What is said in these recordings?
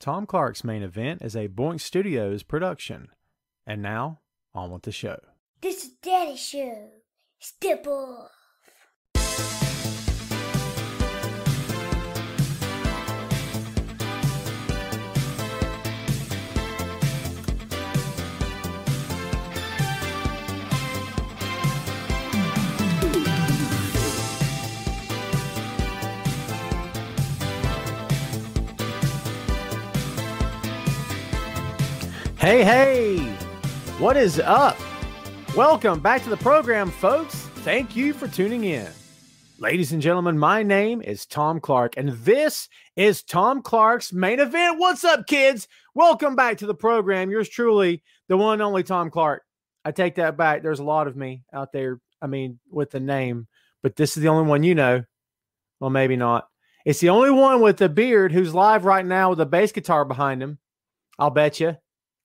Tom Clark's main event is a Boink Studios production. And now, on with the show. This is Daddy Show. Step off. Hey, hey! What is up? Welcome back to the program, folks. Thank you for tuning in. Ladies and gentlemen, my name is Tom Clark, and this is Tom Clark's main event. What's up, kids? Welcome back to the program. Yours truly, the one and only Tom Clark. I take that back. There's a lot of me out there, I mean, with the name, but this is the only one you know. Well, maybe not. It's the only one with the beard who's live right now with a bass guitar behind him. I'll bet you.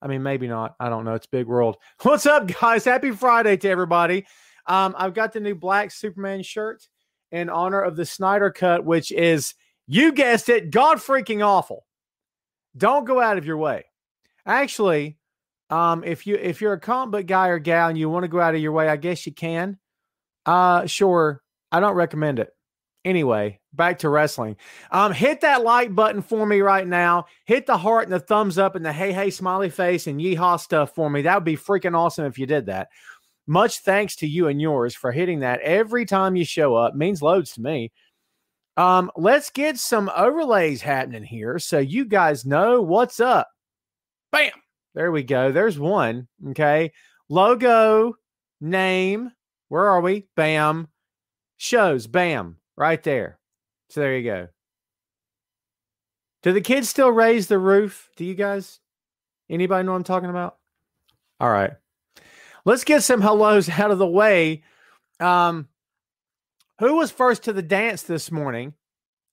I mean, maybe not. I don't know. It's big world. What's up, guys? Happy Friday to everybody. Um, I've got the new black Superman shirt in honor of the Snyder Cut, which is, you guessed it, God freaking awful. Don't go out of your way. Actually, um, if you if you're a comic book guy or gal and you want to go out of your way, I guess you can. Uh, sure. I don't recommend it. Anyway, back to wrestling. Um, hit that like button for me right now. Hit the heart and the thumbs up and the hey hey smiley face and yeehaw stuff for me. That would be freaking awesome if you did that. Much thanks to you and yours for hitting that every time you show up. Means loads to me. Um, let's get some overlays happening here so you guys know what's up. Bam. There we go. There's one. Okay. Logo, name. Where are we? Bam. Shows. Bam. Right there. So there you go. Do the kids still raise the roof? Do you guys? Anybody know what I'm talking about? All right. Let's get some hellos out of the way. Um, who was first to the dance this morning,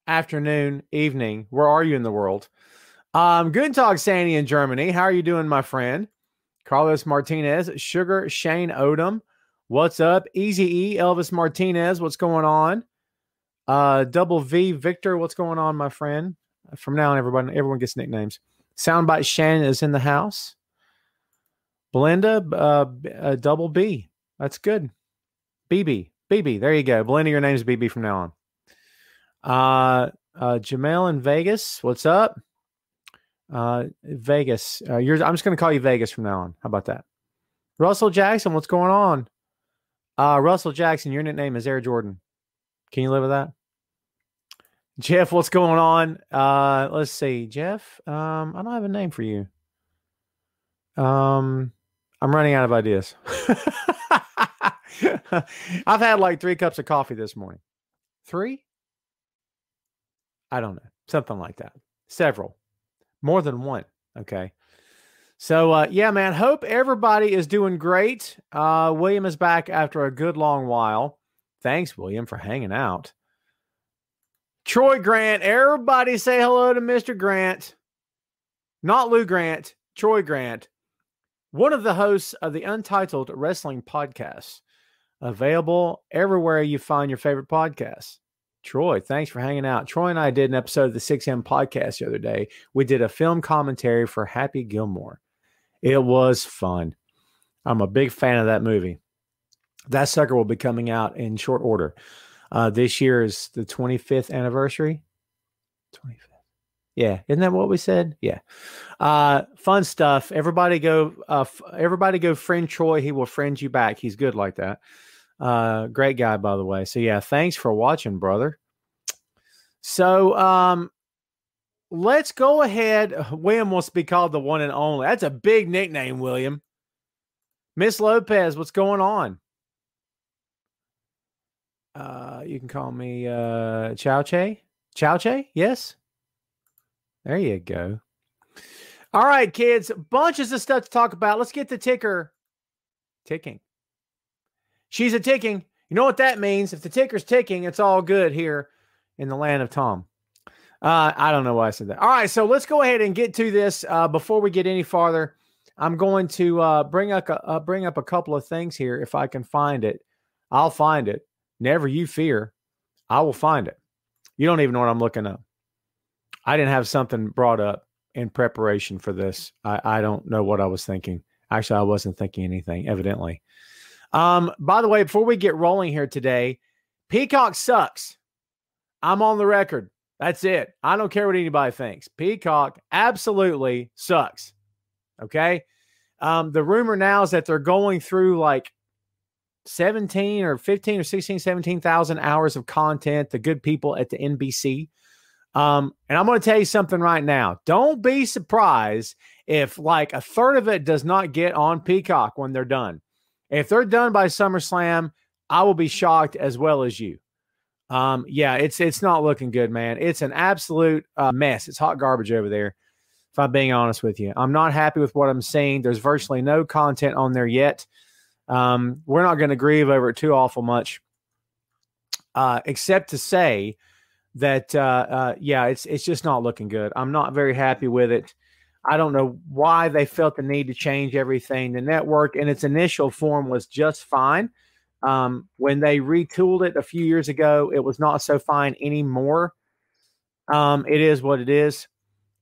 afternoon, evening? Where are you in the world? Um, Guten Tag, Sandy in Germany. How are you doing, my friend? Carlos Martinez, Sugar Shane Odom. What's up? Easy E, Elvis Martinez. What's going on? Uh, Double V Victor, what's going on, my friend? From now on, everybody, everyone gets nicknames. Soundbite Shannon is in the house. Belinda, uh, uh, Double B, that's good. BB, BB, there you go. Belinda, your name's BB from now on. Uh, uh, Jamel in Vegas, what's up? Uh, Vegas, uh, you're, I'm just going to call you Vegas from now on. How about that? Russell Jackson, what's going on? Uh, Russell Jackson, your nickname is Air Jordan. Can you live with that? Jeff, what's going on? Uh, let's see, Jeff. Um, I don't have a name for you. Um, I'm running out of ideas. I've had like three cups of coffee this morning. Three? I don't know. Something like that. Several. More than one. Okay. So uh, yeah, man. Hope everybody is doing great. Uh, William is back after a good long while. Thanks, William, for hanging out. Troy Grant, everybody say hello to Mr. Grant. Not Lou Grant, Troy Grant, one of the hosts of the Untitled Wrestling Podcast, available everywhere you find your favorite podcasts. Troy, thanks for hanging out. Troy and I did an episode of the 6M podcast the other day. We did a film commentary for Happy Gilmore. It was fun. I'm a big fan of that movie. That sucker will be coming out in short order. Uh, this year is the 25th anniversary. 25th. Yeah, isn't that what we said? Yeah. Uh, fun stuff. Everybody go. Uh, f- everybody go. Friend Troy. He will friend you back. He's good like that. Uh, great guy, by the way. So yeah, thanks for watching, brother. So um, let's go ahead. William wants to be called the one and only. That's a big nickname, William. Miss Lopez, what's going on? Uh, you can call me uh Chow Che. Chow Che, yes. There you go. All right, kids, bunches of stuff to talk about. Let's get the ticker ticking. She's a ticking. You know what that means? If the ticker's ticking, it's all good here in the land of Tom. Uh, I don't know why I said that. All right, so let's go ahead and get to this. Uh, before we get any farther, I'm going to uh, bring up a, uh, bring up a couple of things here if I can find it. I'll find it. Never you fear. I will find it. You don't even know what I'm looking up. I didn't have something brought up in preparation for this. I, I don't know what I was thinking. Actually, I wasn't thinking anything, evidently. Um, by the way, before we get rolling here today, Peacock sucks. I'm on the record. That's it. I don't care what anybody thinks. Peacock absolutely sucks. Okay. Um, the rumor now is that they're going through like 17 or 15 or 16, 17,000 hours of content, the good people at the NBC. Um, and I'm going to tell you something right now. Don't be surprised if like a third of it does not get on Peacock when they're done. If they're done by SummerSlam, I will be shocked as well as you. Um, yeah, it's it's not looking good, man. It's an absolute uh, mess. It's hot garbage over there. If I'm being honest with you, I'm not happy with what I'm seeing. There's virtually no content on there yet. Um, we're not going to grieve over it too awful much, uh, except to say that uh, uh, yeah, it's it's just not looking good. I'm not very happy with it. I don't know why they felt the need to change everything. The network in its initial form was just fine. Um, when they retooled it a few years ago, it was not so fine anymore. Um, it is what it is.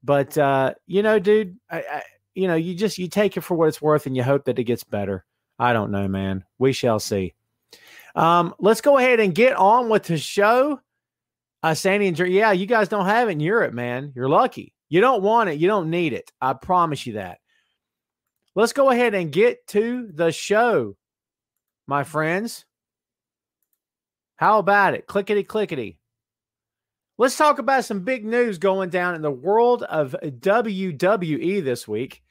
But uh, you know, dude, I, I, you know, you just you take it for what it's worth, and you hope that it gets better. I don't know, man. We shall see. Um, let's go ahead and get on with the show. Uh, Sandy and Jer- yeah, you guys don't have it in Europe, man. You're lucky. You don't want it. You don't need it. I promise you that. Let's go ahead and get to the show, my friends. How about it? Clickety clickety. Let's talk about some big news going down in the world of WWE this week.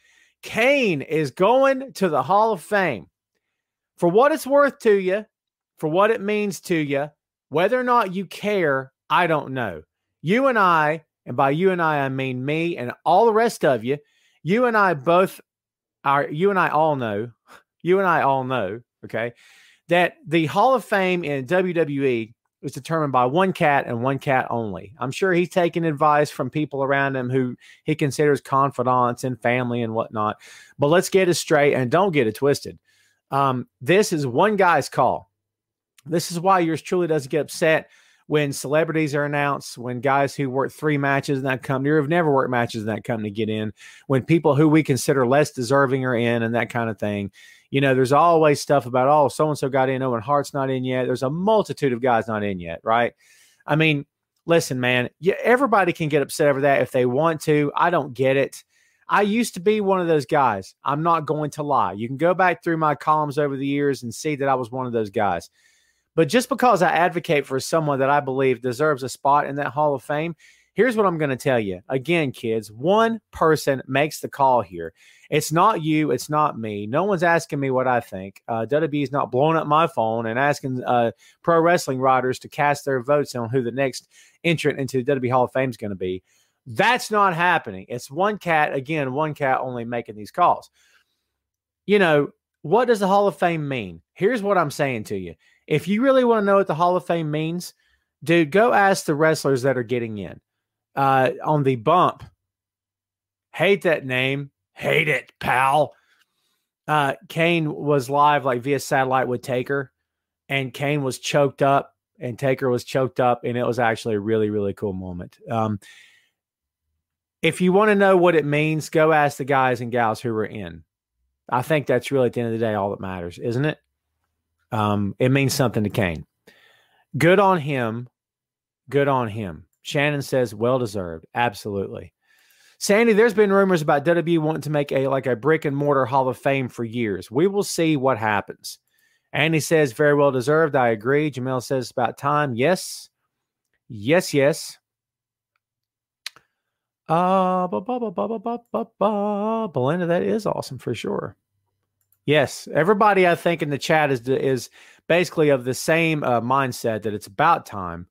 Kane is going to the Hall of Fame. For what it's worth to you, for what it means to you, whether or not you care, I don't know. You and I, and by you and I, I mean me and all the rest of you, you and I both are, you and I all know, you and I all know, okay, that the Hall of Fame in WWE was determined by one cat and one cat only. I'm sure he's taking advice from people around him who he considers confidants and family and whatnot. But let's get it straight and don't get it twisted. Um, this is one guy's call. This is why yours truly doesn't get upset when celebrities are announced, when guys who work three matches in that company or have never worked matches in that company get in, when people who we consider less deserving are in, and that kind of thing. You know, there's always stuff about, oh, so and so got in, Owen Hart's not in yet. There's a multitude of guys not in yet, right? I mean, listen, man, everybody can get upset over that if they want to. I don't get it. I used to be one of those guys. I'm not going to lie. You can go back through my columns over the years and see that I was one of those guys. But just because I advocate for someone that I believe deserves a spot in that Hall of Fame, here's what I'm going to tell you. Again, kids, one person makes the call here. It's not you. It's not me. No one's asking me what I think. Uh, not blowing up my phone and asking uh, pro wrestling writers to cast their votes on who the next entrant into the WWE Hall of Fame is going to be. That's not happening. It's one cat, again, one cat only making these calls. You know, what does the Hall of Fame mean? Here's what I'm saying to you. If you really want to know what the Hall of Fame means, dude, go ask the wrestlers that are getting in. Uh, on the bump, hate that name, hate it, pal. Uh, Kane was live like via satellite with Taker, and Kane was choked up, and Taker was choked up, and it was actually a really, really cool moment. Um, if you want to know what it means, go ask the guys and gals who were in. I think that's really at the end of the day all that matters, isn't it? Um, it means something to Kane. Good on him. Good on him. Shannon says, well deserved. Absolutely. Sandy, there's been rumors about WWE wanting to make a like a brick and mortar Hall of Fame for years. We will see what happens. Andy says, very well deserved. I agree. Jamel says, about time. Yes. Yes, yes. Uh, Belinda, that is awesome for sure. Yes, everybody I think in the chat is is basically of the same uh, mindset that it's about time.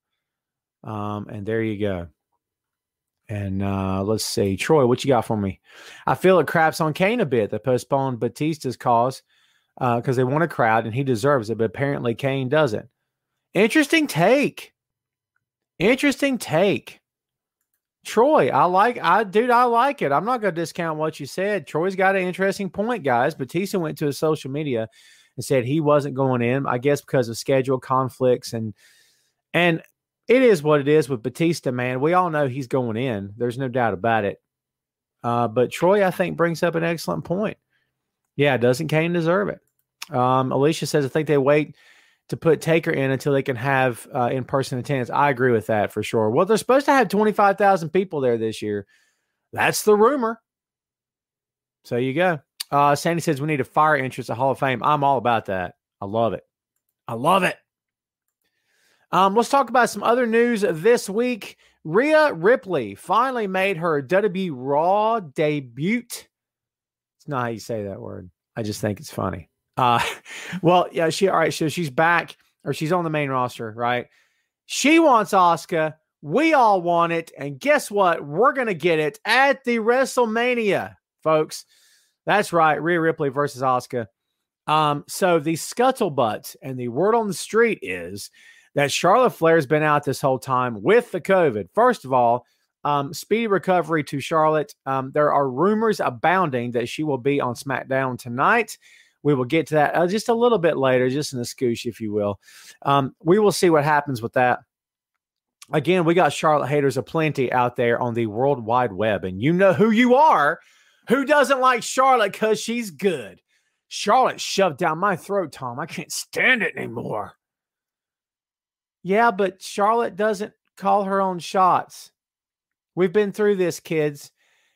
Um, and there you go. And uh, let's see, Troy, what you got for me? I feel it craps on Kane a bit. They postponed Batista's cause because uh, they want a crowd and he deserves it, but apparently Kane doesn't. Interesting take. Interesting take. Troy, I like I dude, I like it. I'm not gonna discount what you said. Troy's got an interesting point, guys. Batista went to his social media and said he wasn't going in, I guess because of schedule conflicts and and it is what it is with Batista, man. We all know he's going in. There's no doubt about it. Uh, but Troy, I think, brings up an excellent point. Yeah, doesn't Kane deserve it? Um, Alicia says, I think they wait to put Taker in until they can have uh, in person attendance. I agree with that for sure. Well, they're supposed to have 25,000 people there this year. That's the rumor. So you go. Uh, Sandy says we need a fire entrance at Hall of Fame. I'm all about that. I love it. I love it. Um, let's talk about some other news this week. Rhea Ripley finally made her WWE Raw debut. It's not how you say that word. I just think it's funny. Uh, well, yeah, she all right. So she's back, or she's on the main roster, right? She wants Asuka. We all want it, and guess what? We're gonna get it at the WrestleMania, folks. That's right, Rhea Ripley versus Asuka. Um, so the scuttlebutt and the word on the street is that Charlotte Flair's been out this whole time with the COVID. First of all, um, speedy recovery to Charlotte. Um, there are rumors abounding that she will be on SmackDown tonight. We will get to that uh, just a little bit later, just in a scoosh, if you will. Um, we will see what happens with that. Again, we got Charlotte haters aplenty out there on the World Wide Web, and you know who you are. Who doesn't like Charlotte because she's good? Charlotte shoved down my throat, Tom. I can't stand it anymore. Yeah, but Charlotte doesn't call her own shots. We've been through this, kids.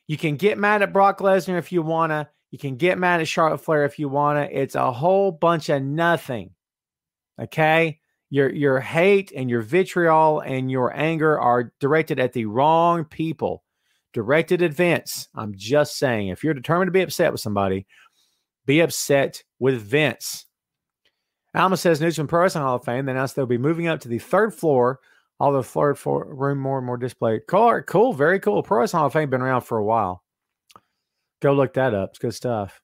You can get mad at Brock Lesnar if you want to. You can get mad at Charlotte Flair if you want to. It's a whole bunch of nothing. Okay? Your your hate and your vitriol and your anger are directed at the wrong people. Directed at Vince. I'm just saying, if you're determined to be upset with somebody, be upset with Vince. Alma says news from Pro Wrestling Hall of Fame. They announced they'll be moving up to the third floor, all the third floor room more and more display. Cool, cool, very cool. Pro Wrestling Hall of Fame been around for a while. Go look that up. It's good stuff.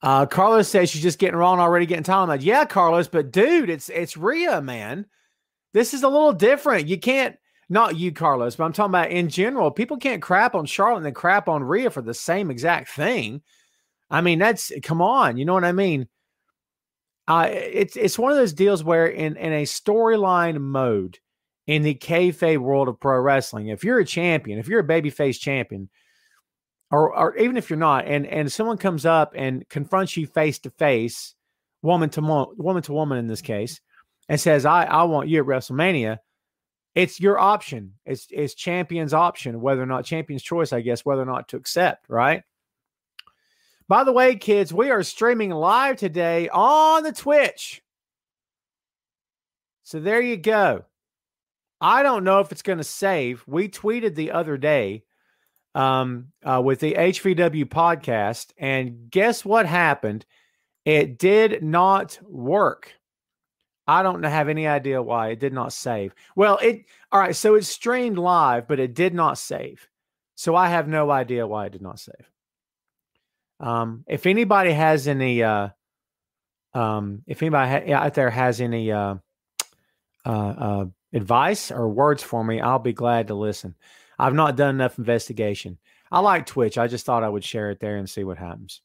Uh, Carlos says she's just getting wrong already, getting time. Yeah, Carlos, but dude, it's it's Rhea, man. This is a little different. You can't not you, Carlos, but I'm talking about in general. People can't crap on Charlotte and then crap on Rhea for the same exact thing. I mean, that's come on, you know what I mean? Uh, it's it's one of those deals where in in a storyline mode in the kayfabe world of pro wrestling, if you're a champion, if you're a babyface champion, or or even if you're not, and and someone comes up and confronts you face to face, woman to mo- woman to woman in this case, and says, "I I want you at WrestleMania," it's your option. It's it's champion's option whether or not champion's choice, I guess, whether or not to accept. Right. By the way, kids, we are streaming live today on the Twitch. So there you go. I don't know if it's going to save. We tweeted the other day um, uh, with the HVW podcast, and guess what happened? It did not work. I don't have any idea why it did not save. Well, it all right. So it streamed live, but it did not save. So I have no idea why it did not save. Um, if anybody has any, uh, um, if anybody ha- out there has any uh, uh, uh, advice or words for me, I'll be glad to listen. I've not done enough investigation. I like Twitch. I just thought I would share it there and see what happens.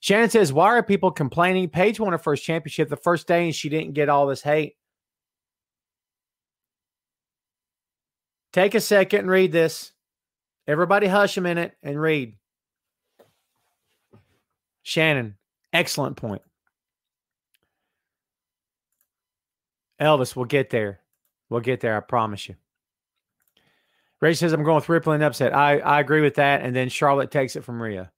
Shannon says, Why are people complaining? Paige won her first championship the first day and she didn't get all this hate. Take a second and read this. Everybody hush a minute and read. Shannon, excellent point. Elvis, we'll get there. We'll get there. I promise you. Ray says, I'm going with Ripley and upset. I, I agree with that. And then Charlotte takes it from Rhea.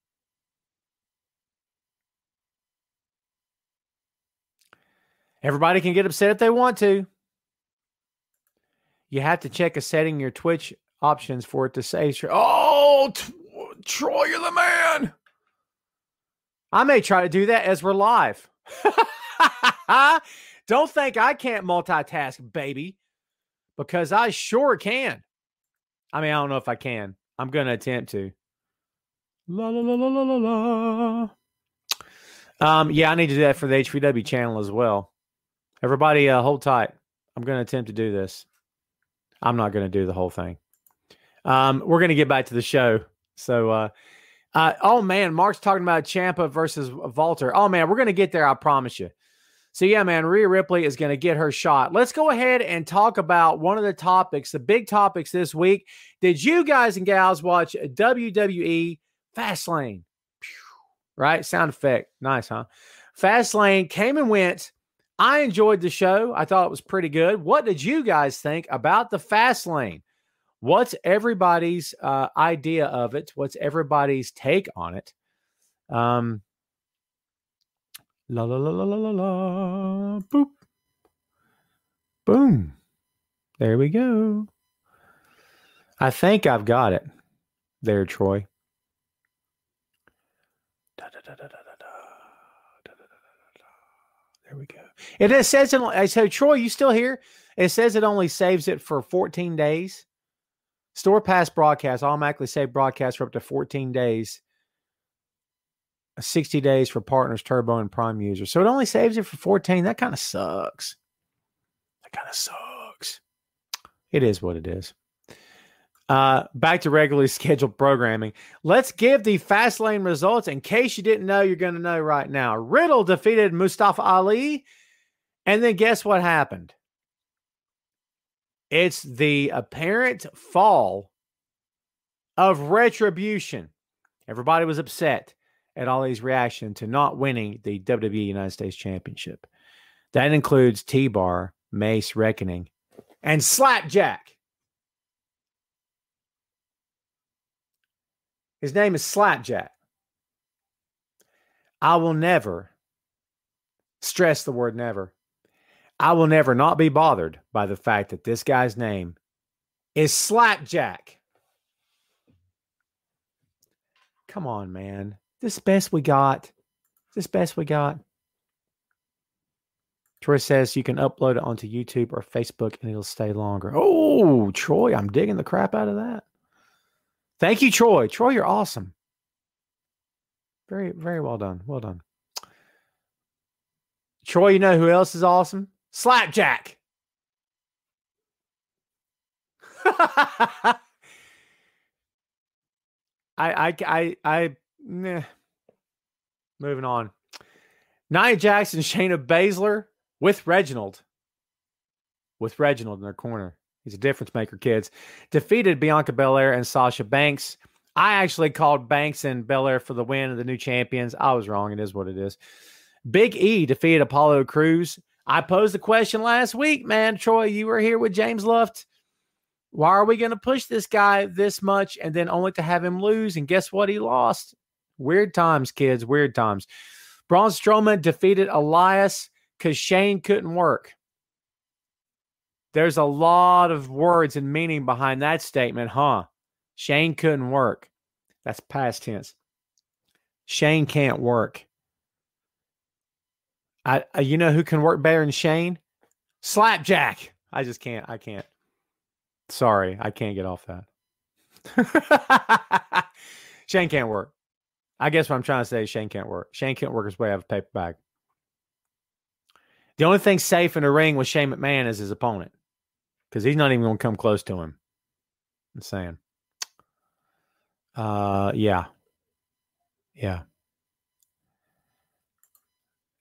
Everybody can get upset if they want to. You have to check a setting in your Twitch options for it to say, Oh, Troy, you're the man. I may try to do that as we're live. Don't think I can't multitask, baby, because I sure can. I mean, I don't know if I can. I'm going to attempt to. La la la la la la la. Um, yeah, I need to do that for the HVW channel as well. Everybody, uh, hold tight. I'm going to attempt to do this. I'm not going to do the whole thing. Um, we're going to get back to the show. So, uh, uh, oh man, Mark's talking about Ciampa versus Walter. Oh man, we're going to get there. I promise you. So yeah, man, Rhea Ripley is going to get her shot. Let's go ahead and talk about one of the topics, the big topics this week. Did you guys and gals watch WWE Fastlane? Right, sound effect, nice, huh? Fastlane came and went. I enjoyed the show. I thought it was pretty good. What did you guys think about the Fastlane? What's everybody's uh, idea of it? What's everybody's take on it? Um, La la la la la la la. Boop. Boom. There we go. I think I've got it there, Troy. There we go. It says it. So, Troy, you still here? It says it only saves it for 14 days. Store pass broadcast automatically save broadcast for up to 14 days. 60 days for partners, turbo, and prime users. So it only saves it for 14. That kind of sucks. That kind of sucks. It is what it is. Uh, back to regularly scheduled programming. Let's give the Fastlane results. In case you didn't know, you're going to know right now. Riddle defeated Mustafa Ali. And then guess what happened? It's the apparent fall of retribution. Everybody was upset at Ali's reaction to not winning the WWE United States Championship. That includes T Bar, Mace, Reckoning, and Slapjack. His name is Slapjack. I will never stress the word never. I will never not be bothered by the fact that this guy's name is Slapjack. Come on, man. This best we got. This best we got. Troy says you can upload it onto YouTube or Facebook and it'll stay longer. Oh, Troy, I'm digging the crap out of that. Thank you, Troy. Troy, you're awesome. Very, very well done. Well done. Troy, you know who else is awesome? Slapjack. I, I, I, I Meh. Moving on. Nia Jax, Shayna Baszler with Reginald. With Reginald in their corner. He's a difference maker, kids. Defeated Bianca Belair and Sasha Banks. I actually called Banks and Belair for the win of the new champions. I was wrong. It is what it is. Big E defeated Apollo Crews. I posed the question last week, man. Troy, you were here with James Luft. Why are we going to push this guy this much and then only to have him lose? And guess what? He lost. Weird times, kids. Weird times. Braun Strowman defeated Elias because Shane couldn't work. There's a lot of words and meaning behind that statement, huh? Shane couldn't work. That's past tense. Shane can't work. I, I you know who can work better than Shane? Slapjack. I just can't. I can't. Sorry, I can't get off that. Shane can't work. I guess what I'm trying to say is Shane can't work. Shane can't work his way out of a paper bag. The only thing safe in the ring with Shane McMahon is his opponent because he's not even going to come close to him. I'm saying. Uh, yeah. Yeah.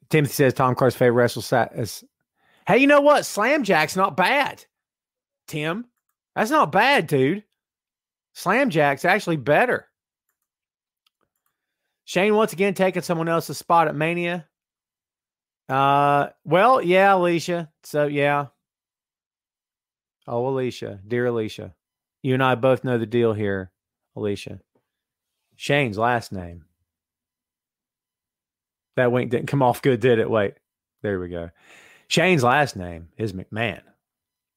Timothy says Tom Clark's favorite wrestler is. Hey, you know what? Slam Jack's not bad. Tim, that's not bad, dude. Slam Jack's actually better. Shane once again taking someone else's spot at Mania. Uh, well, yeah, Alicia. So yeah. Oh, Alicia, dear Alicia, you and I both know the deal here, Alicia. Shane's last name. That wink didn't come off good, did it? Wait, there we go. Shane's last name is McMahon.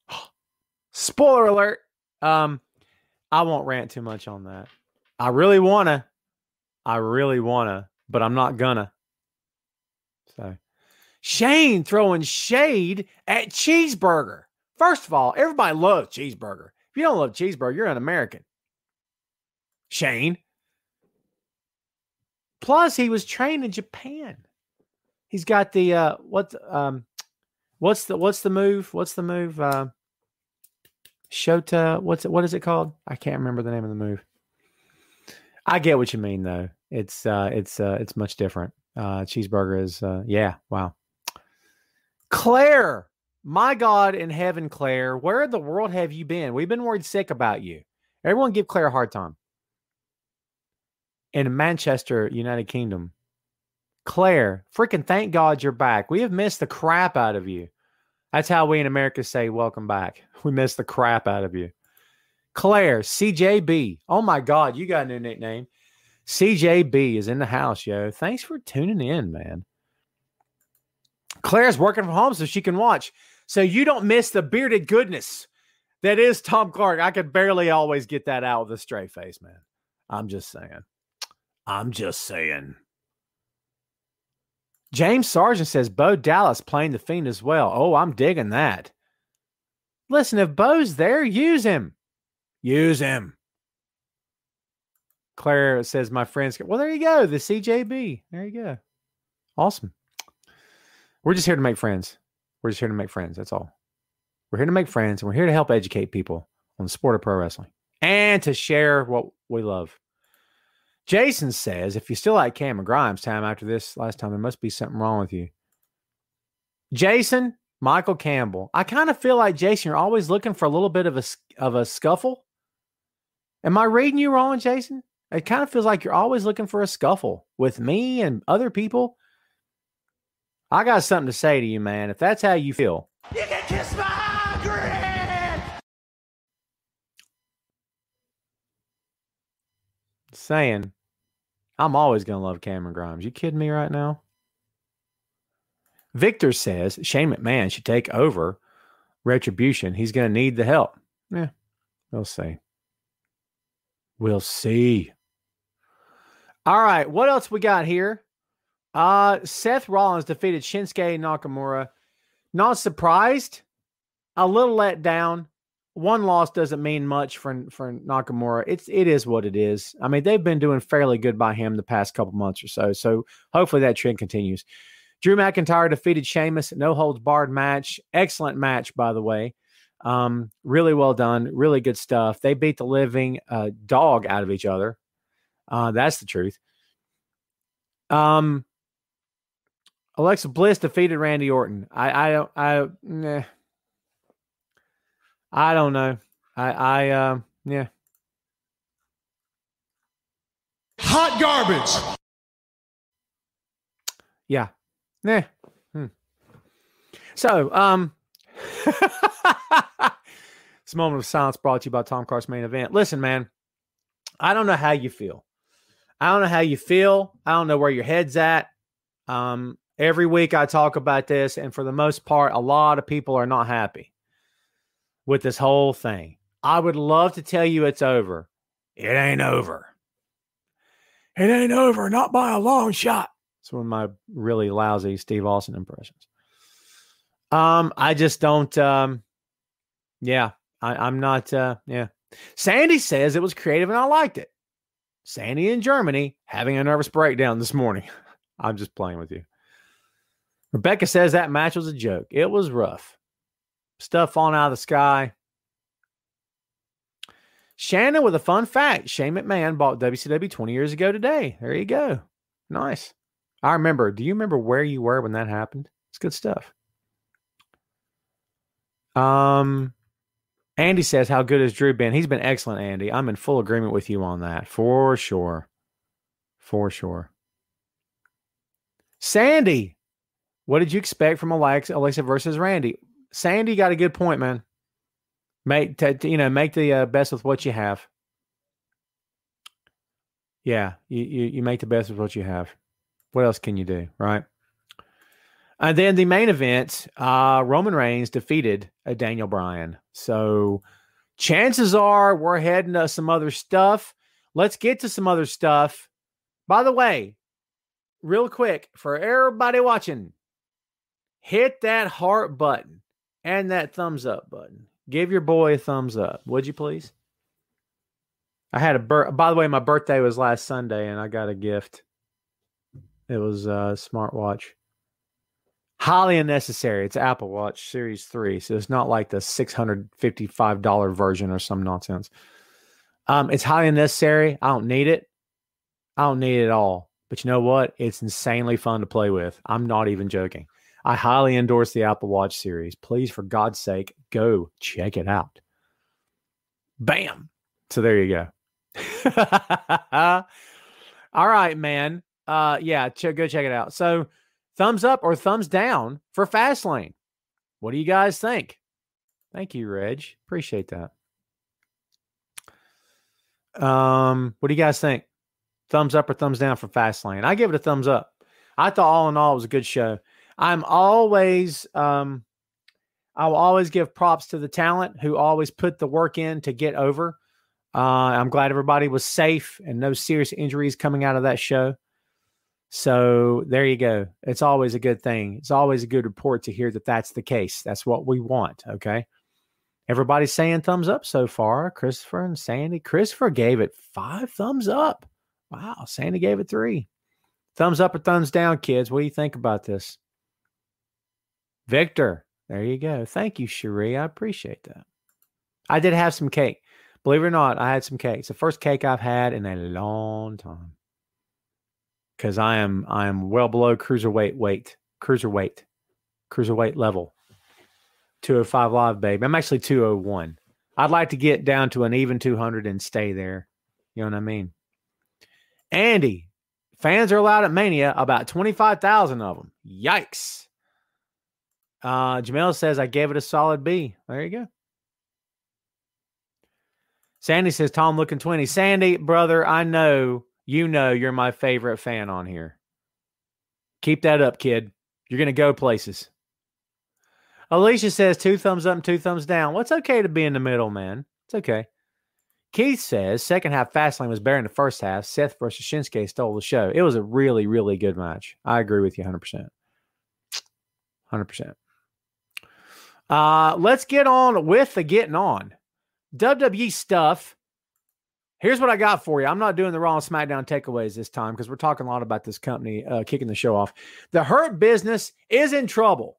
Spoiler alert. Um, I won't rant too much on that. I really wanna, I really wanna, but I'm not gonna. So Shane throwing shade at cheeseburger. First of all, everybody loves cheeseburger. If you don't love cheeseburger, you're an American. Shane. Plus, he was trained in Japan. He's got the uh what um what's the what's the move? What's the move? Uh Shota, what's it what is it called? I can't remember the name of the move. I get what you mean though. It's uh it's uh it's much different. Uh cheeseburger is uh yeah, wow. Claire, my God in heaven, Claire, where in the world have you been? We've been worried sick about you. Everyone give Claire a hard time. In Manchester, United Kingdom. Claire, freaking thank God you're back. We have missed the crap out of you. That's how we in America say welcome back. We missed the crap out of you. Claire, CJB. Oh my God, you got a new nickname. CJB is in the house, yo. Thanks for tuning in, man. Claire's working from home so she can watch. So you don't miss the bearded goodness that is Tom Clark. I could barely always get that out with a straight face, man. I'm just saying. I'm just saying. James Sargent says Bo Dallas playing the Fiend as well. Oh, I'm digging that. Listen, if Bo's there, use him. Use him. Claire says, My friends. Well, there you go. The CJB. There you go. Awesome. We're just here to make friends. We're just here to make friends. That's all. We're here to make friends and we're here to help educate people on the sport of pro wrestling and to share what we love. Jason says, if you still like Cameron Grimes time after this last time, there must be something wrong with you. Jason, Michael Campbell. I kind of feel like Jason, you're always looking for a little bit of a of a scuffle. Am I reading you wrong, Jason? It kind of feels like you're always looking for a scuffle with me and other people. I got something to say to you, man. If that's how you feel, you can kiss my grin. Saying, I'm always gonna love Cameron Grimes. You kidding me right now? Victor says Shane McMahon should take over retribution. He's gonna need the help. Yeah, we'll see. We'll see. All right, what else we got here? Uh, Seth Rollins defeated Shinsuke Nakamura. Not surprised. A little let down. One loss doesn't mean much for for Nakamura. It's it is what it is. I mean, they've been doing fairly good by him the past couple months or so. So hopefully that trend continues. Drew McIntyre defeated Sheamus. No holds barred match. Excellent match, by the way. Um, really well done. Really good stuff. They beat the living uh, dog out of each other. Uh, that's the truth. Um, Alexa Bliss defeated Randy Orton. I I don't I nah. I don't know. I I uh, yeah. Hot garbage. Yeah. Nah. Hmm. So, um this moment of silence brought to you by Tom Carr's main event. Listen, man, I don't know how you feel. I don't know how you feel. I don't know where your head's at. Um, Every week I talk about this, and for the most part, a lot of people are not happy with this whole thing. I would love to tell you it's over. It ain't over. It ain't over, not by a long shot. It's one of my really lousy Steve Austin impressions. Um, I just don't um yeah, I, I'm not uh yeah. Sandy says it was creative and I liked it. Sandy in Germany having a nervous breakdown this morning. I'm just playing with you. Rebecca says that match was a joke. It was rough. Stuff falling out of the sky. Shannon with a fun fact. Shane McMahon bought WCW 20 years ago today. There you go. Nice. I remember. Do you remember where you were when that happened? It's good stuff. Um, Andy says, How good has Drew been? He's been excellent, Andy. I'm in full agreement with you on that. For sure. For sure. Sandy, what did you expect from Alexa, Alexa versus Randy? Sandy got a good point, man. Make you know make the uh, best with what you have. Yeah, you, you you make the best with what you have. What else can you do, right? And then the main event, uh, Roman Reigns defeated uh, Daniel Bryan. So chances are we're heading to some other stuff. Let's get to some other stuff. By the way, real quick for everybody watching, hit that heart button and that thumbs up button. Give your boy a thumbs up, would you please? I had a bir- by the way, my birthday was last Sunday and I got a gift. It was a smartwatch. Highly unnecessary. It's Apple Watch Series 3, so it's not like the $655 version or some nonsense. Um, it's highly unnecessary. I don't need it. I don't need it at all. But you know what? It's insanely fun to play with. I'm not even joking. I highly endorse the Apple Watch series. Please, for God's sake, go check it out. Bam. So there you go. All right, man. Uh, yeah, ch- go check it out. So, thumbs up or thumbs down for Fastlane. What do you guys think? Thank you, Reg. Appreciate that. Um, what do you guys think? Thumbs up or thumbs down for Fastlane? I give it a thumbs up. I thought all in all it was a good show. I'm always um I will always give props to the talent who always put the work in to get over. Uh, I'm glad everybody was safe and no serious injuries coming out of that show. So there you go. It's always a good thing. It's always a good report to hear that that's the case. That's what we want. Okay. Everybody's saying thumbs up so far. Christopher and Sandy. Christopher gave it five thumbs up. Wow. Sandy gave it three. Thumbs up or thumbs down, kids. What do you think about this? Victor, there you go. Thank you, Cherie. I appreciate that. I did have some cake. Believe it or not, I had some cake. It's the first cake I've had in a long time. Because I am I am well below cruiserweight weight. Cruiserweight. Cruiserweight level. 205 live, babe. I'm actually 201. I'd like to get down to an even 200 and stay there. You know what I mean? Andy, fans are allowed at Mania, about 25,000 of them. Yikes. Uh, Jamel says, I gave it a solid B. There you go. Sandy says, Tom looking 20. Sandy, brother, I know you know you're my favorite fan on here. Keep that up, kid. You're going to go places. Alicia says, two thumbs up and two thumbs down. What's well, okay to be in the middle, man? It's okay. Keith says, second half Fastlane was better in the first half. Seth versus Shinsuke stole the show. It was a really, really good match. I agree with you 100%. 100%. Uh, let's get on with the getting on. WWE stuff. Here's what I got for you. I'm not doing the Raw SmackDown takeaways this time because we're talking a lot about this company uh, kicking the show off. The Hurt Business is in trouble.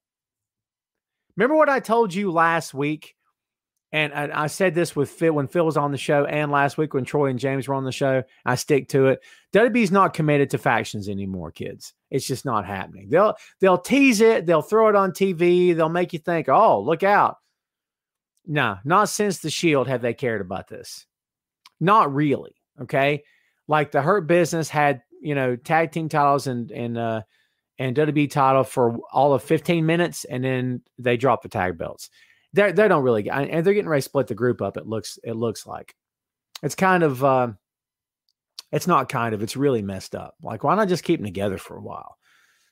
Remember what I told you last week? And I, said this with Phil when Phil was on the show, and last week when Troy and James were on the show. I stick to it. WWE's not committed to factions anymore, kids. It's just not happening. They'll they'll tease it, they'll throw it on TV, they'll make you think, oh, look out. No, not since the Shield have they cared about this. Not really. Okay. Like the Hurt Business had, you know, tag team titles and and uh and WWE title for all of 15 minutes, and then they drop the tag belts. They they don't really and they're getting ready to split the group up. It looks it looks like it's kind of uh, it's not kind of it's really messed up. Like why not just keep them together for a while?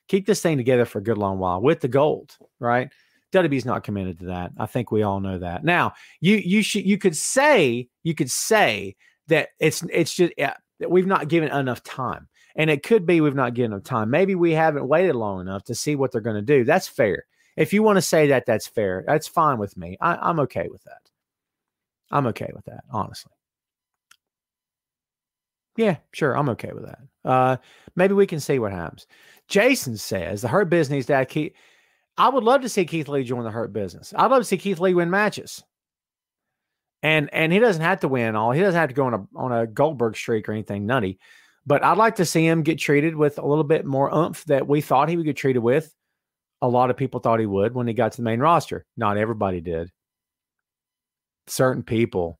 Keep this thing together for a good long while with the gold, right? WWE's not committed to that. I think we all know that. Now, you you should you could say you could say that it's it's just that we've not given enough time. And it could be we've not given enough time. Maybe we haven't waited long enough to see what they're going to do. That's fair. If you want to say that, that's fair. That's fine with me. I, I'm okay with that. I'm okay with that, honestly. Yeah, sure. I'm okay with that. Uh, maybe we can see what happens. Jason says the Hurt Business to keep. I would love to see Keith Lee join the Hurt Business. I'd love to see Keith Lee win matches. And and he doesn't have to win all. He doesn't have to go on a on a Goldberg streak or anything nutty. But I'd like to see him get treated with a little bit more oomph that we thought he would get treated with. A lot of people thought he would when he got to the main roster. Not everybody did. Certain people,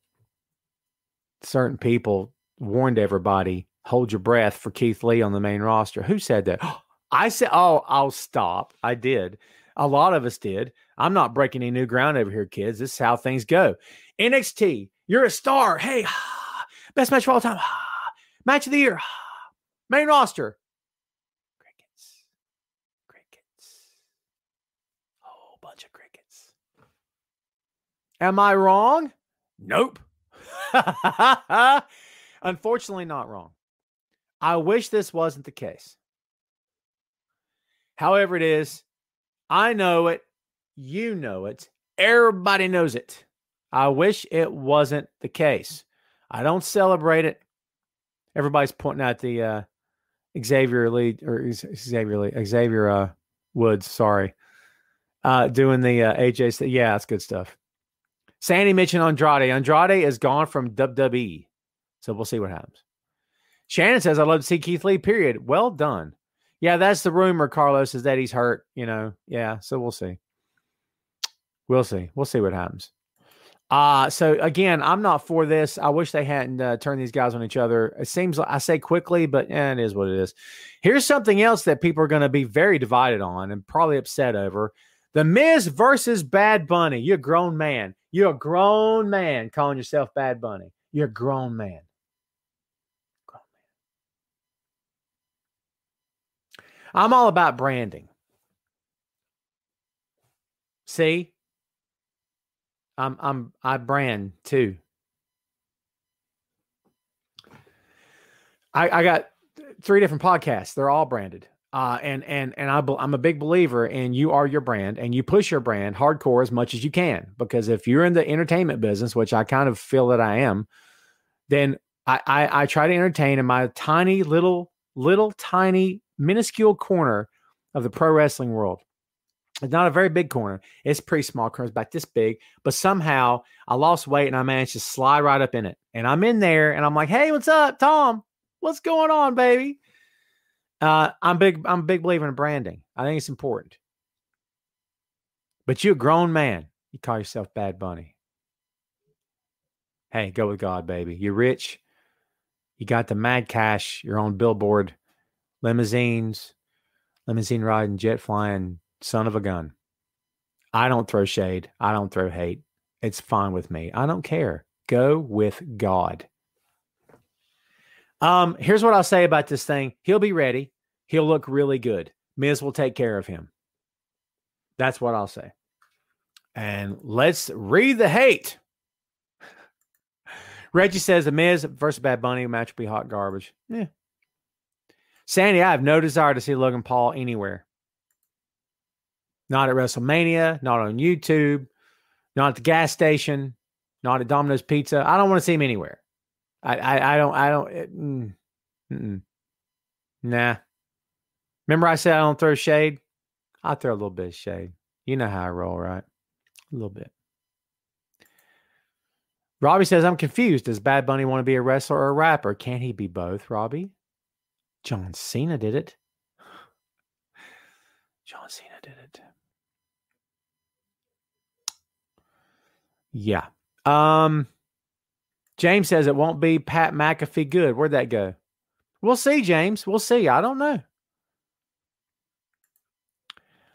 certain people warned everybody, hold your breath for Keith Lee on the main roster. Who said that? I said, oh, I'll stop. I did. A lot of us did. I'm not breaking any new ground over here, kids. This is how things go. NXT, you're a star. Hey, best match of all time. Match of the year. Main roster. Crickets. Crickets. A whole bunch of crickets. Am I wrong? Nope. Unfortunately, not wrong. I wish this wasn't the case. However, it is. I know it. You know it. Everybody knows it. I wish it wasn't the case. I don't celebrate it. Everybody's pointing at the uh, Xavier Lee or Xavier Lee, Xavier uh, Woods. Sorry, uh, doing the uh, AJ. Yeah, that's good stuff. Sandy mentioned Andrade. Andrade is gone from WWE, so we'll see what happens. Shannon says, "I love to see Keith Lee." Period. Well done. Yeah, that's the rumor, Carlos, is that he's hurt, you know. Yeah, so we'll see. We'll see. We'll see what happens. Uh, so again, I'm not for this. I wish they hadn't uh, turned these guys on each other. It seems like I say quickly, but eh, it is what it is. Here's something else that people are going to be very divided on and probably upset over. The Miz versus Bad Bunny. You're a grown man. You're a grown man calling yourself Bad Bunny. You're a grown man. I'm all about branding. See? I'm I'm I brand too. I I got three different podcasts. They're all branded. Uh, and and and I, I'm a big believer in you are your brand and you push your brand hardcore as much as you can because if you're in the entertainment business, which I kind of feel that I am, then I, I, I try to entertain in my tiny little little tiny minuscule corner of the pro wrestling world. It's not a very big corner. It's pretty small corner. It's about this big. But somehow I lost weight and I managed to slide right up in it. And I'm in there and I'm like, hey, what's up, Tom? What's going on, baby? Uh, I'm big. I'm a big believer in branding. I think it's important. But you're a grown man. You call yourself Bad Bunny. Hey, go with God, baby. You're rich. You got the mad cash. You're on billboard limousines, limousine riding, jet flying, son of a gun. I don't throw shade. I don't throw hate. It's fine with me. I don't care. Go with God. Um, here's what I'll say about this thing. He'll be ready. He'll look really good. Miz will take care of him. That's what I'll say. And let's read the hate. Reggie says the Miz versus Bad Bunny match will be hot garbage. Yeah, Sandy, I have no desire to see Logan Paul anywhere. Not at WrestleMania, not on YouTube, not at the gas station, not at Domino's Pizza. I don't want to see him anywhere. I I, I don't I don't. It, mm, mm, nah. Remember I said I don't throw shade. I throw a little bit of shade. You know how I roll, right? A little bit. Robbie says, I'm confused. Does Bad Bunny want to be a wrestler or a rapper? Can't he be both, Robbie? John Cena did it. John Cena did it. Yeah. Um James says it won't be Pat McAfee good. Where'd that go? We'll see, James. We'll see. I don't know.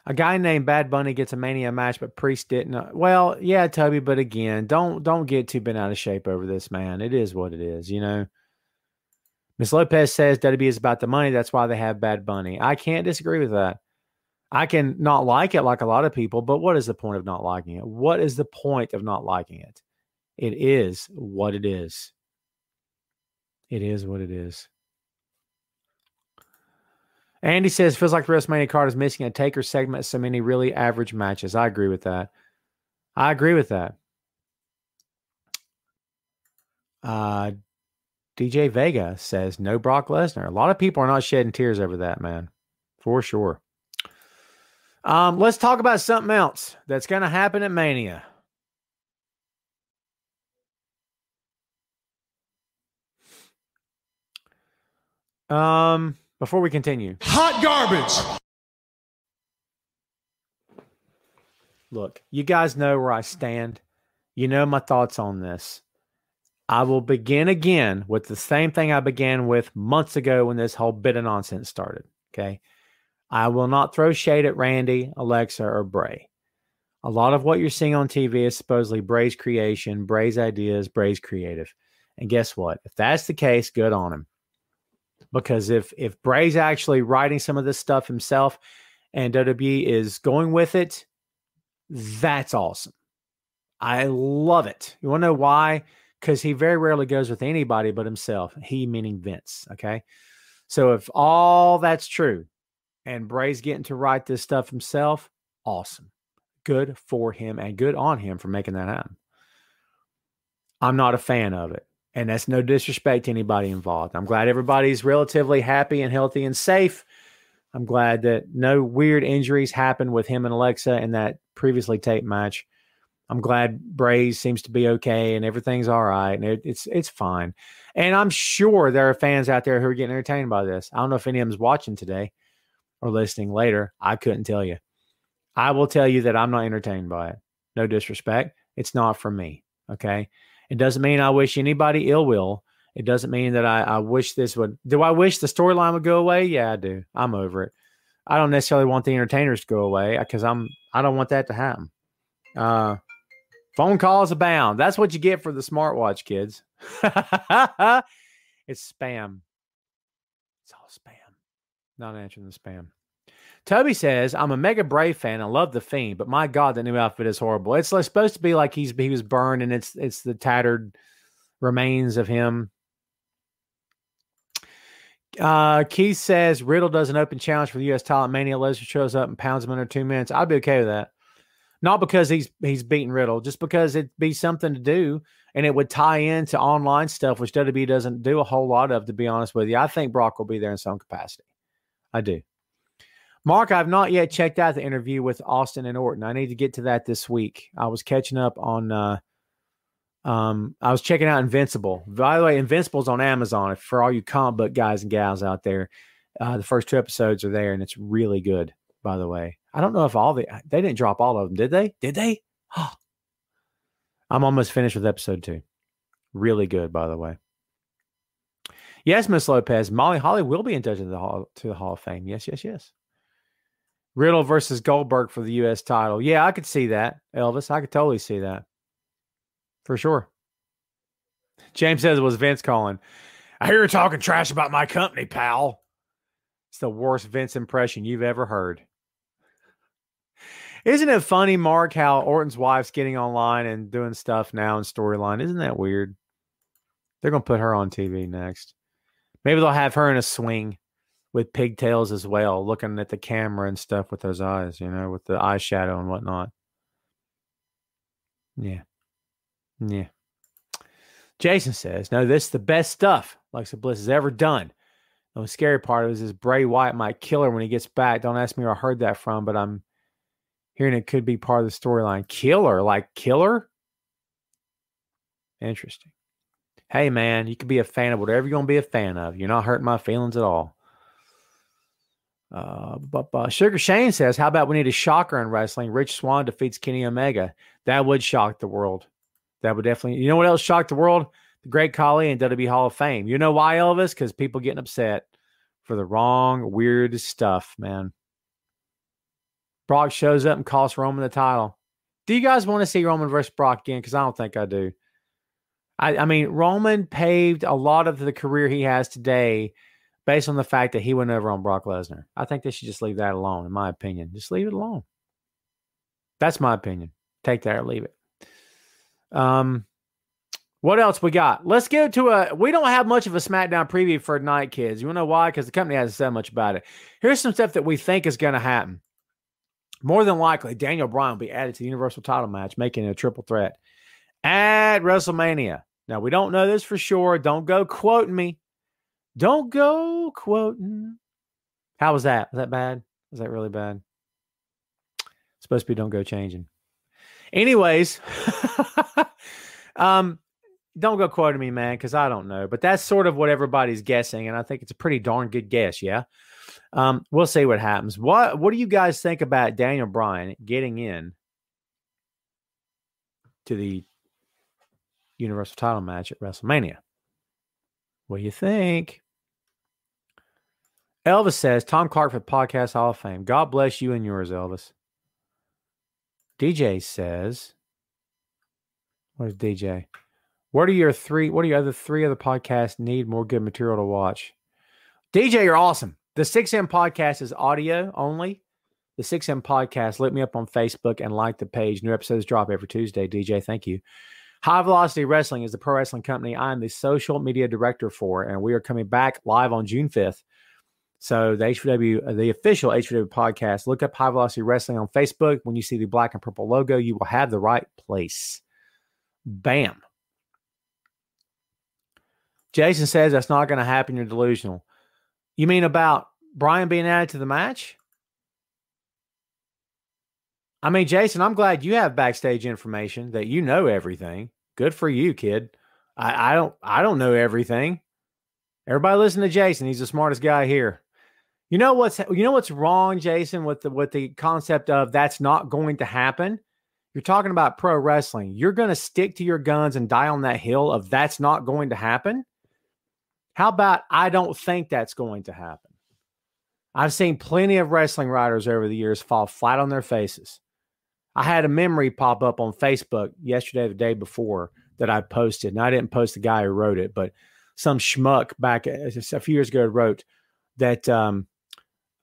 A guy named Bad Bunny gets a Mania match, but Priest didn't. Well, yeah, Toby, but again, don't don't get too bent out of shape over this, man. It is what it is, you know. Miss Lopez says WWE is about the money. That's why they have Bad Bunny. I can't disagree with that. I can not like it like a lot of people, but what is the point of not liking it? What is the point of not liking it? It is what it is. It is what it is. Andy says feels like the WrestleMania card is missing a taker segment. So many really average matches. I agree with that. I agree with that. Uh, DJ Vega says no Brock Lesnar. A lot of people are not shedding tears over that, man, for sure. Um, let's talk about something else that's going to happen at Mania. Um, before we continue, hot garbage. Look, you guys know where I stand. You know my thoughts on this. I will begin again with the same thing I began with months ago when this whole bit of nonsense started. Okay. I will not throw shade at Randy, Alexa, or Bray. A lot of what you're seeing on TV is supposedly Bray's creation, Bray's ideas, Bray's creative. And guess what? If that's the case, good on him. Because if if Bray's actually writing some of this stuff himself and WWE is going with it, that's awesome. I love it. You want to know why? Because he very rarely goes with anybody but himself. He meaning Vince. Okay. So if all that's true and Bray's getting to write this stuff himself, awesome. Good for him and good on him for making that happen. I'm not a fan of it. And that's no disrespect to anybody involved. I'm glad everybody's relatively happy and healthy and safe. I'm glad that no weird injuries happened with him and Alexa in that previously taped match. I'm glad Bray's seems to be okay and everything's all right and it, it's it's fine. And I'm sure there are fans out there who are getting entertained by this. I don't know if any of them's watching today, or listening later, I couldn't tell you. I will tell you that I'm not entertained by it. No disrespect. It's not for me. Okay. It doesn't mean I wish anybody ill will. It doesn't mean that I, I wish this would. Do I wish the storyline would go away? Yeah, I do. I'm over it. I don't necessarily want the entertainers to go away because I'm I don't want that to happen. Uh, phone calls abound. That's what you get for the smartwatch, kids. it's spam. It's all spam. Not answering the spam. Toby says, I'm a mega Bray fan. I love the fiend, but my God, the new outfit is horrible. It's like supposed to be like he's he was burned and it's it's the tattered remains of him. Uh, Keith says Riddle does an open challenge for the US Talent Mania. Lesnar shows up and pounds him under two minutes. I'd be okay with that. Not because he's he's beating Riddle, just because it'd be something to do and it would tie into online stuff, which WWE doesn't do a whole lot of, to be honest with you. I think Brock will be there in some capacity. I do. Mark, I've not yet checked out the interview with Austin and Orton. I need to get to that this week. I was catching up on uh um I was checking out Invincible. By the way, Invincible's on Amazon for all you comic book guys and gals out there. Uh the first two episodes are there and it's really good, by the way. I don't know if all the they didn't drop all of them, did they? Did they? I'm almost finished with episode two. Really good, by the way. Yes, Miss Lopez. Molly Holly will be inducted to the Hall to the Hall of Fame. Yes, yes, yes. Riddle versus Goldberg for the U.S. title. Yeah, I could see that, Elvis. I could totally see that. For sure. James says it was Vince calling. I hear you talking trash about my company, pal. It's the worst Vince impression you've ever heard. Isn't it funny, Mark, how Orton's wife's getting online and doing stuff now in storyline? Isn't that weird? They're going to put her on TV next. Maybe they'll have her in a swing with pigtails as well, looking at the camera and stuff with those eyes, you know, with the eyeshadow and whatnot. Yeah. Yeah. Jason says, No, this is the best stuff Alexa Bliss has ever done. The scary part is, is Bray Wyatt might kill her when he gets back. Don't ask me where I heard that from, but I'm hearing it could be part of the storyline. Killer, like killer? Interesting. Hey, man, you could be a fan of whatever you're going to be a fan of. You're not hurting my feelings at all. Uh, but, but Sugar Shane says, "How about we need a shocker in wrestling? Rich Swann defeats Kenny Omega. That would shock the world. That would definitely. You know what else shocked the world? The Great Khali and WWE Hall of Fame. You know why, Elvis? Because people getting upset for the wrong, weird stuff, man. Brock shows up and costs Roman the title. Do you guys want to see Roman versus Brock again? Because I don't think I do. I, I mean, Roman paved a lot of the career he has today based on the fact that he went over on Brock Lesnar. I think they should just leave that alone, in my opinion. Just leave it alone. That's my opinion. Take that or leave it. Um, what else we got? Let's get to a. We don't have much of a SmackDown preview for tonight, kids. You want to know why? Because the company hasn't said much about it. Here's some stuff that we think is going to happen. More than likely, Daniel Bryan will be added to the Universal title match, making it a triple threat at WrestleMania. Now, we don't know this for sure. Don't go quoting me. Don't go quoting. How was that? Was that bad? Was that really bad? It's supposed to be don't go changing. Anyways, um, don't go quoting me, man, because I don't know. But that's sort of what everybody's guessing, and I think it's a pretty darn good guess. Yeah. Um, we'll see what happens. What What do you guys think about Daniel Bryan getting in to the Universal Title match at WrestleMania? What do you think? Elvis says, Tom Clark for Podcast Hall of Fame. God bless you and yours, Elvis. DJ says, Where's DJ? What are your three? What are your other three other podcasts need more good material to watch? DJ, you're awesome. The 6M podcast is audio only. The 6M podcast, look me up on Facebook and like the page. New episodes drop every Tuesday. DJ, thank you. High Velocity Wrestling is the pro wrestling company I'm the social media director for, and we are coming back live on June 5th so the HVW, uh, the official HVW podcast, look up High Velocity Wrestling on Facebook. When you see the black and purple logo, you will have the right place. Bam. Jason says that's not going to happen. You're delusional. You mean about Bryan being added to the match? I mean, Jason, I'm glad you have backstage information that you know everything. Good for you, kid. I, I don't I don't know everything. Everybody listen to Jason. He's the smartest guy here. You know what's you know what's wrong, Jason, with the with the concept of that's not going to happen. You're talking about pro wrestling. You're going to stick to your guns and die on that hill of that's not going to happen. How about I don't think that's going to happen? I've seen plenty of wrestling writers over the years fall flat on their faces. I had a memory pop up on Facebook yesterday, the day before that I posted, and I didn't post the guy who wrote it, but some schmuck back a few years ago wrote that um,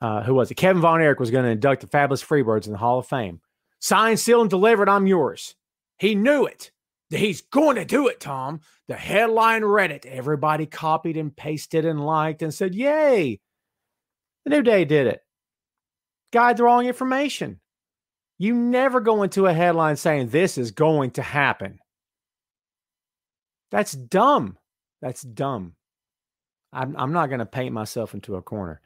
uh, who was it? Kevin Von Erich was going to induct the Fabulous Freebirds in the Hall of Fame. Signed, sealed, and delivered. I'm yours. He knew it. He's going to do it, Tom. The headline read it. Everybody copied and pasted and liked and said, Yay. The New Day did it. Guide the wrong information. You never go into a headline saying this is going to happen. That's dumb. That's dumb. I'm, I'm not going to paint myself into a corner.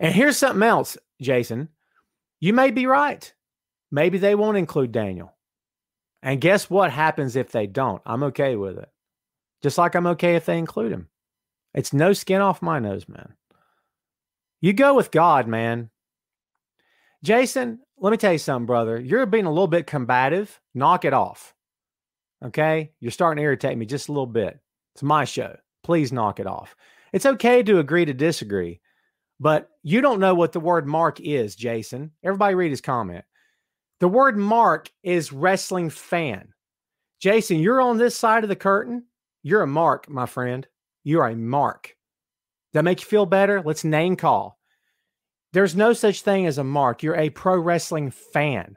And here's something else, Jason. You may be right. Maybe they won't include Daniel. And guess what happens if they don't? I'm okay with it. Just like I'm okay if they include him. It's no skin off my nose, man. You go with God, man. Jason, let me tell you something, brother. You're being a little bit combative. Knock it off. Okay? You're starting to irritate me just a little bit. It's my show. Please knock it off. It's okay to agree to disagree, but you don't know what the word mark is, Jason. Everybody read his comment. The word mark is wrestling fan. Jason, you're on this side of the curtain. You're a mark, my friend. You're a mark. That make you feel better? Let's name call. There's no such thing as a mark. You're a pro wrestling fan.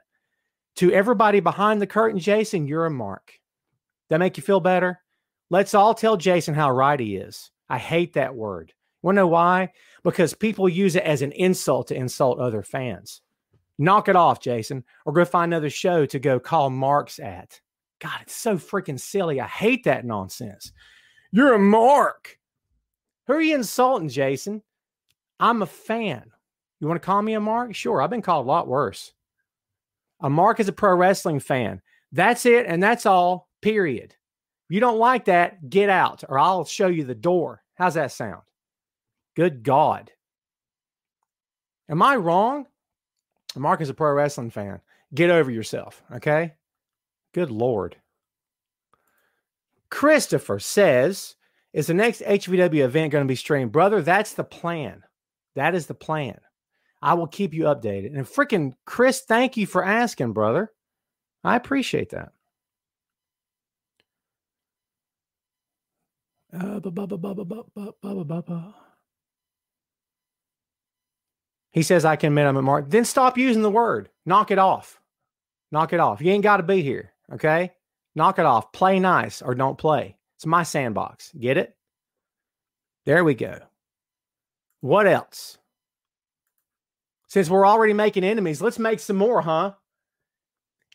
To everybody behind the curtain, Jason, you're a mark. That make you feel better? Let's all tell Jason how right he is. I hate that word. Want to know why? Because people use it as an insult to insult other fans. Knock it off, Jason, or go find another show to go call Marks at. God, it's so freaking silly. I hate that nonsense. You're a mark. Who are you insulting, Jason? I'm a fan. You want to call me a mark? Sure, I've been called a lot worse. A mark is a pro wrestling fan. That's it, and that's all, period. If you don't like that, get out, or I'll show you the door. How's that sound? Good God. Am I wrong? Mark is a pro wrestling fan. Get over yourself, okay? Good Lord. Christopher says, Is the next HVW event going to be streamed? Brother, that's the plan. That is the plan. I will keep you updated. And freaking Chris, thank you for asking, brother. I appreciate that. Uh, he says, I can admit a mark. Then stop using the word. Knock it off. Knock it off. You ain't got to be here. Okay. Knock it off. Play nice or don't play. It's my sandbox. Get it? There we go. What else? Since we're already making enemies, let's make some more, huh?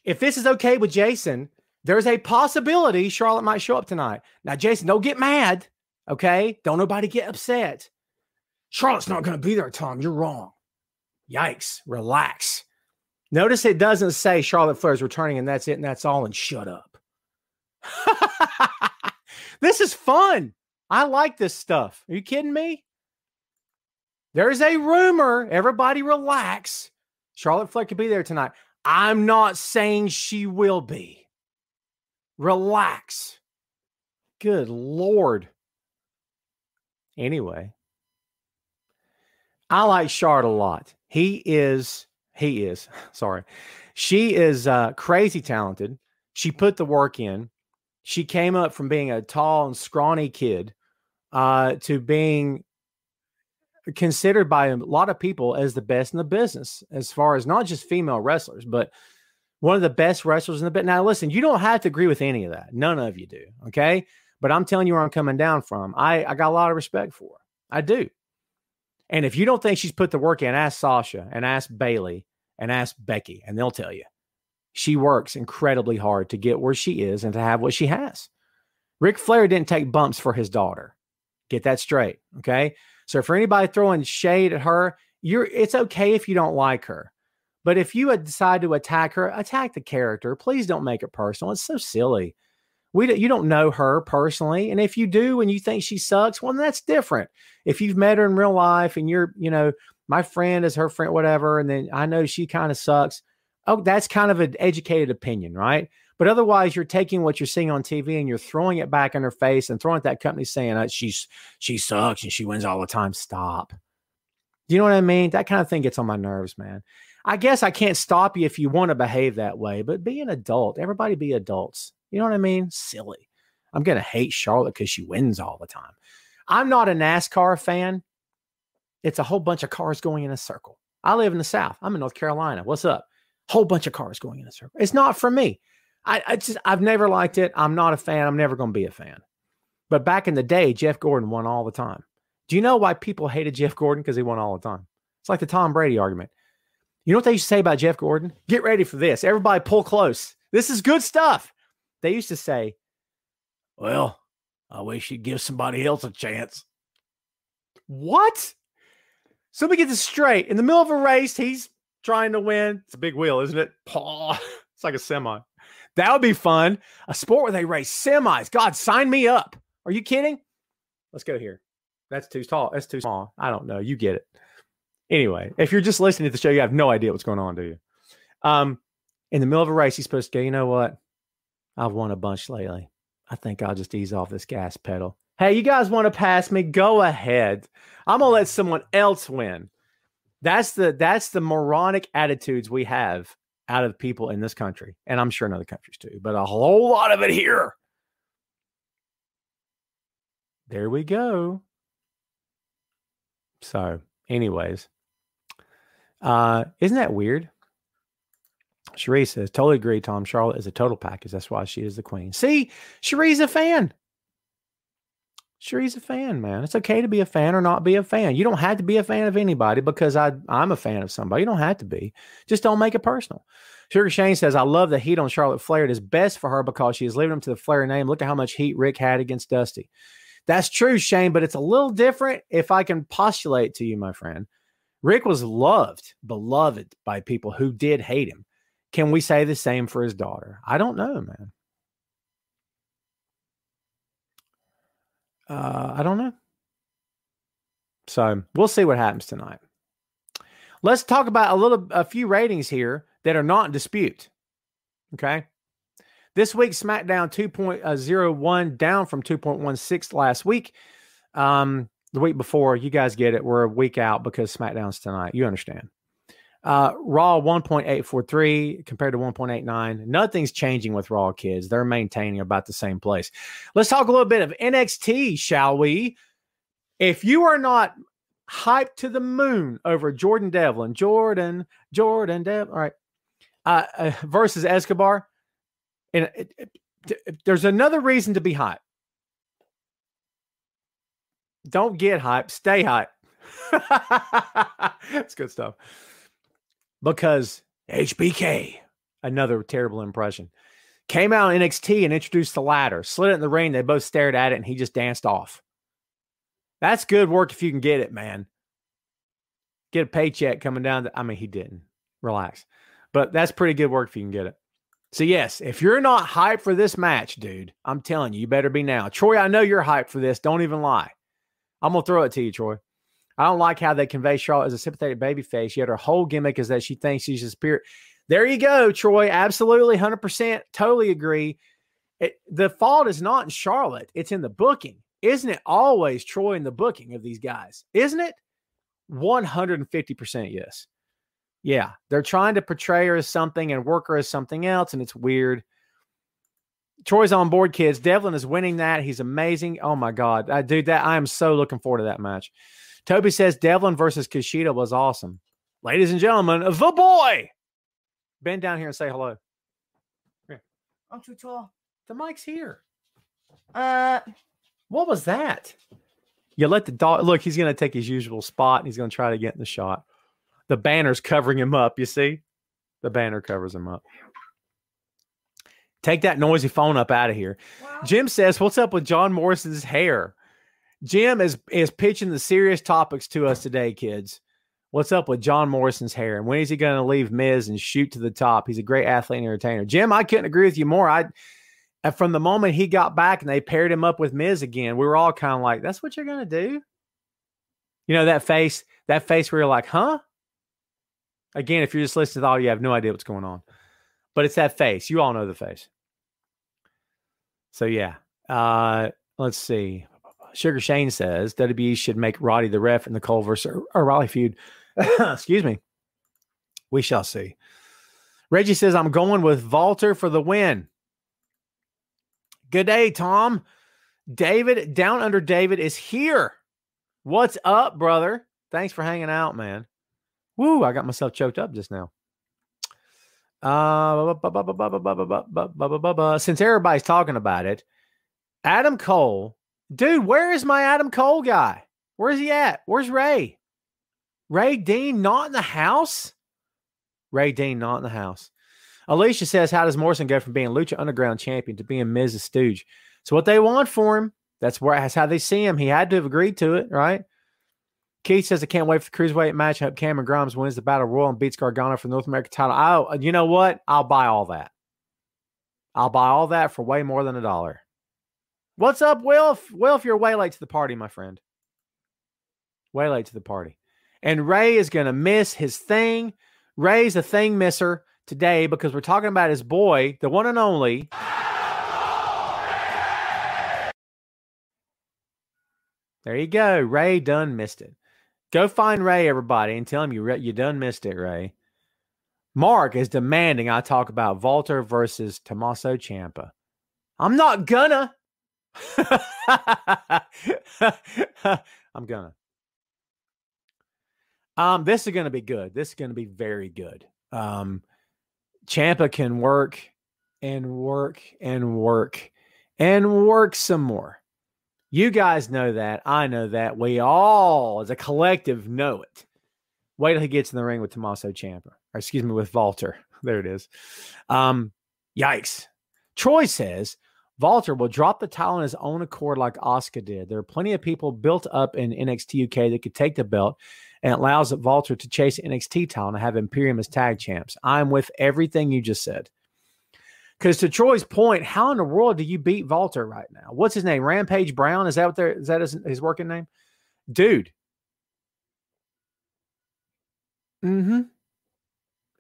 If this is okay with Jason, there's a possibility Charlotte might show up tonight. Now, Jason, don't get mad. Okay. Don't nobody get upset. Charlotte's not going to be there, Tom. You're wrong. Yikes. Relax. Notice it doesn't say Charlotte Flair's returning and that's it and that's all and shut up. this is fun. I like this stuff. Are you kidding me? There's a rumor. Everybody relax. Charlotte Flair could be there tonight. I'm not saying she will be. Relax. Good Lord. Anyway, I like Charlotte a lot. He is, he is, sorry. She is uh, crazy talented. She put the work in. She came up from being a tall and scrawny kid uh, to being considered by a lot of people as the best in the business, as far as not just female wrestlers, but one of the best wrestlers in the bit. Now, listen, you don't have to agree with any of that. None of you do. Okay. But I'm telling you where I'm coming down from. I, I got a lot of respect for her. I do. And if you don't think she's put the work in, ask Sasha and ask Bayley and ask Becky, and they'll tell you. She works incredibly hard to get where she is and to have what she has. Ric Flair didn't take bumps for his daughter. Get that straight. Okay. So for anybody throwing shade at her, you're it's okay if you don't like her. But if you decide to attack her, attack the character. Please don't make it personal. It's so silly. We don't, you don't know her personally, and if you do and you think she sucks, well, that's different. If you've met her in real life and you're, you know, My friend is her friend, whatever. And then I know she kind of sucks. Oh, that's kind of an educated opinion, right? But otherwise, you're taking what you're seeing on TV and you're throwing it back in her face and throwing at that company saying uh, she's she sucks and she wins all the time. Stop. Do you know what I mean? That kind of thing gets on my nerves, man. I guess I can't stop you if you want to behave that way, but be an adult. Everybody be adults. You know what I mean? Silly. I'm going to hate Charlotte because she wins all the time. I'm not a NASCAR fan. It's a whole bunch of cars going in a circle. I live in the South. I'm in North Carolina. What's up? Whole bunch of cars going in a circle. It's not for me. I, I just I've never liked it. I'm not a fan. I'm never going to be a fan. But back in the day, Jeff Gordon won all the time. Do you know why people hated Jeff Gordon? Because he won all the time. It's like the Tom Brady argument. You know what they used to say about Jeff Gordon? Get ready for this. Everybody pull close. This is good stuff. They used to say, Well, I wish you'd give somebody else a chance. What? So let me get this straight. In the middle of a race, he's trying to win. It's a big wheel, isn't it? Paw. It's like a semi. That would be fun. A sport where they race semis. God, sign me up. Are you kidding? Let's go here. That's too tall. That's too small. I don't know. You get it. Anyway, if you're just listening to the show, you have no idea what's going on, do you? Um, in the middle of a race, he's supposed to go, you know what? I've won a bunch lately. I think I'll just ease off this gas pedal. Hey, you guys want to pass me? Go ahead. I'm gonna let someone else win. That's the that's the moronic attitudes we have out of people in this country, and I'm sure in other countries too, but a whole lot of it here. There we go. So, anyways, uh, isn't that weird? Cherie says, totally agree, Tom. Charlotte is a total package. That's why she is the queen. See, Cherie's a fan. Cherie's a fan, man. It's okay to be a fan or not be a fan. You don't have to be a fan of anybody because I, I'm a fan of somebody. You don't have to be. Just don't make it personal. Sugar Shane says, I love the heat on Charlotte Flair. It is best for her because she is leaving up to the Flair name. Look at how much heat Ric had against Dusty. That's true, Shane, but it's a little different if I can postulate to you, my friend. Ric was loved, beloved by people who did hate him. Can we say the same for his daughter? I don't know, man. Uh, I don't know. So we'll see what happens tonight. Let's talk about a little, a few ratings here that are not in dispute. Okay. This week, SmackDown 2.01 down from 2.16 last week. Um, the week before, you guys get it. We're a week out because SmackDown's tonight. You understand. Uh, Raw 1.843 compared to 1.89. Nothing's changing with Raw kids. They're maintaining about the same place. Let's talk a little bit of NXT, shall we? If you are not hyped to the moon over Jordan Devlin, Jordan, Jordan Devlin, all right, uh, uh, versus Escobar, and it, it, it, there's another reason to be hyped. Don't get hyped, stay hyped. That's good stuff because HBK, another terrible impression, came out in NXT and introduced the ladder, slid it in the ring. They both stared at it and he just danced off. That's good work if you can get it, man. Get a paycheck coming down. The, I mean, he didn't. Relax. But that's pretty good work if you can get it. So, yes, if you're not hyped for this match, dude, I'm telling you, you better be now. Troy, I know you're hyped for this. Don't even lie. I'm going to throw it to you, Troy. I don't like how they convey Charlotte as a sympathetic baby face, yet her whole gimmick is that she thinks she's a spirit. There you go, Troy. Absolutely, 100%. Totally agree. It, the fault is not in Charlotte, it's in the booking. Isn't it always Troy in the booking of these guys? Isn't it? 150% yes. Yeah, they're trying to portray her as something and work her as something else, and it's weird. Troy's on board, kids. Devlin is winning that. He's amazing. Oh my God. I, dude, that I am so looking forward to that match. Toby says Devlin versus Kushida was awesome. Ladies and gentlemen, the boy. Bend down here and say hello. Here. I'm too tall. The mic's here. Uh, what was that? You let the dog look. He's going to take his usual spot and he's going to try to get in the shot. The banner's covering him up. You see, the banner covers him up. Take that noisy phone up out of here. Wow. Jim says, "What's up with John Morrison's hair?" Jim is is pitching the serious topics to us today, kids. What's up with John Morrison's hair? And when is he going to leave Miz and shoot to the top? He's a great athlete and entertainer. Jim, I couldn't agree with you more. I from the moment he got back and they paired him up with Miz again, we were all kind of like, "That's what you're going to do." You know that face, That face where you're like, huh? Again, if you're just listening to all, you have no idea what's going on. But it's that face. You all know the face. So yeah. Uh, let's see. Sugar Shane says WWE should make Roddy the ref in the Cole versus O'Reilly feud. Excuse me. We shall see. Reggie says, I'm going with Walter for the win. Good day, Tom. David, down under David is here. What's up, brother? Thanks for hanging out, man. Woo, I got myself choked up just now. Uh, since everybody's talking about it, Adam Cole, dude, where is my Adam Cole guy? Where's he at? Where's Ray? Ray Dean not in the house? Ray Dean not in the house. Alicia says, How does Morrison go from being Lucha Underground champion to being Miz's Stooge? So what they want for him. That's where that's how they see him. He had to have agreed to it, right? Keith says, I can't wait for the cruiserweight match. I Cameron Grimes wins the Battle Royal and beats Gargano for the North American title. I, you know what? I'll buy all that. I'll buy all that for way more than a dollar. What's up, Wilf? Wilf, you're way late to the party, my friend. Way late to the party. And Ray is going to miss his thing. Ray's a thing misser today because we're talking about his boy, the one and only. There you go. Ray done missed it. Go find Ray, everybody, and tell him you you done missed it, Ray. Mark is demanding I talk about Walter versus Tommaso Ciampa. I'm not gonna. I'm gonna. Um, this is gonna be good. This is gonna be very good. Um, Ciampa can work and work and work and work some more. You guys know that. I know that. We all, as a collective, know it. Wait till he gets in the ring with Tommaso Ciampa, or excuse me, with Walter. There it is. Um, yikes. Troy says Walter will drop the title on his own accord like Oscar did. There are plenty of people built up in NXT UK that could take the belt and it allows Walter to chase NXT title and have Imperium as tag champs. I'm with everything you just said. Because to Troy's point, how in the world do you beat Walter right now? What's his name? Rampage Brown? Is that what there is that his, his working name? Dude. Mm-hmm.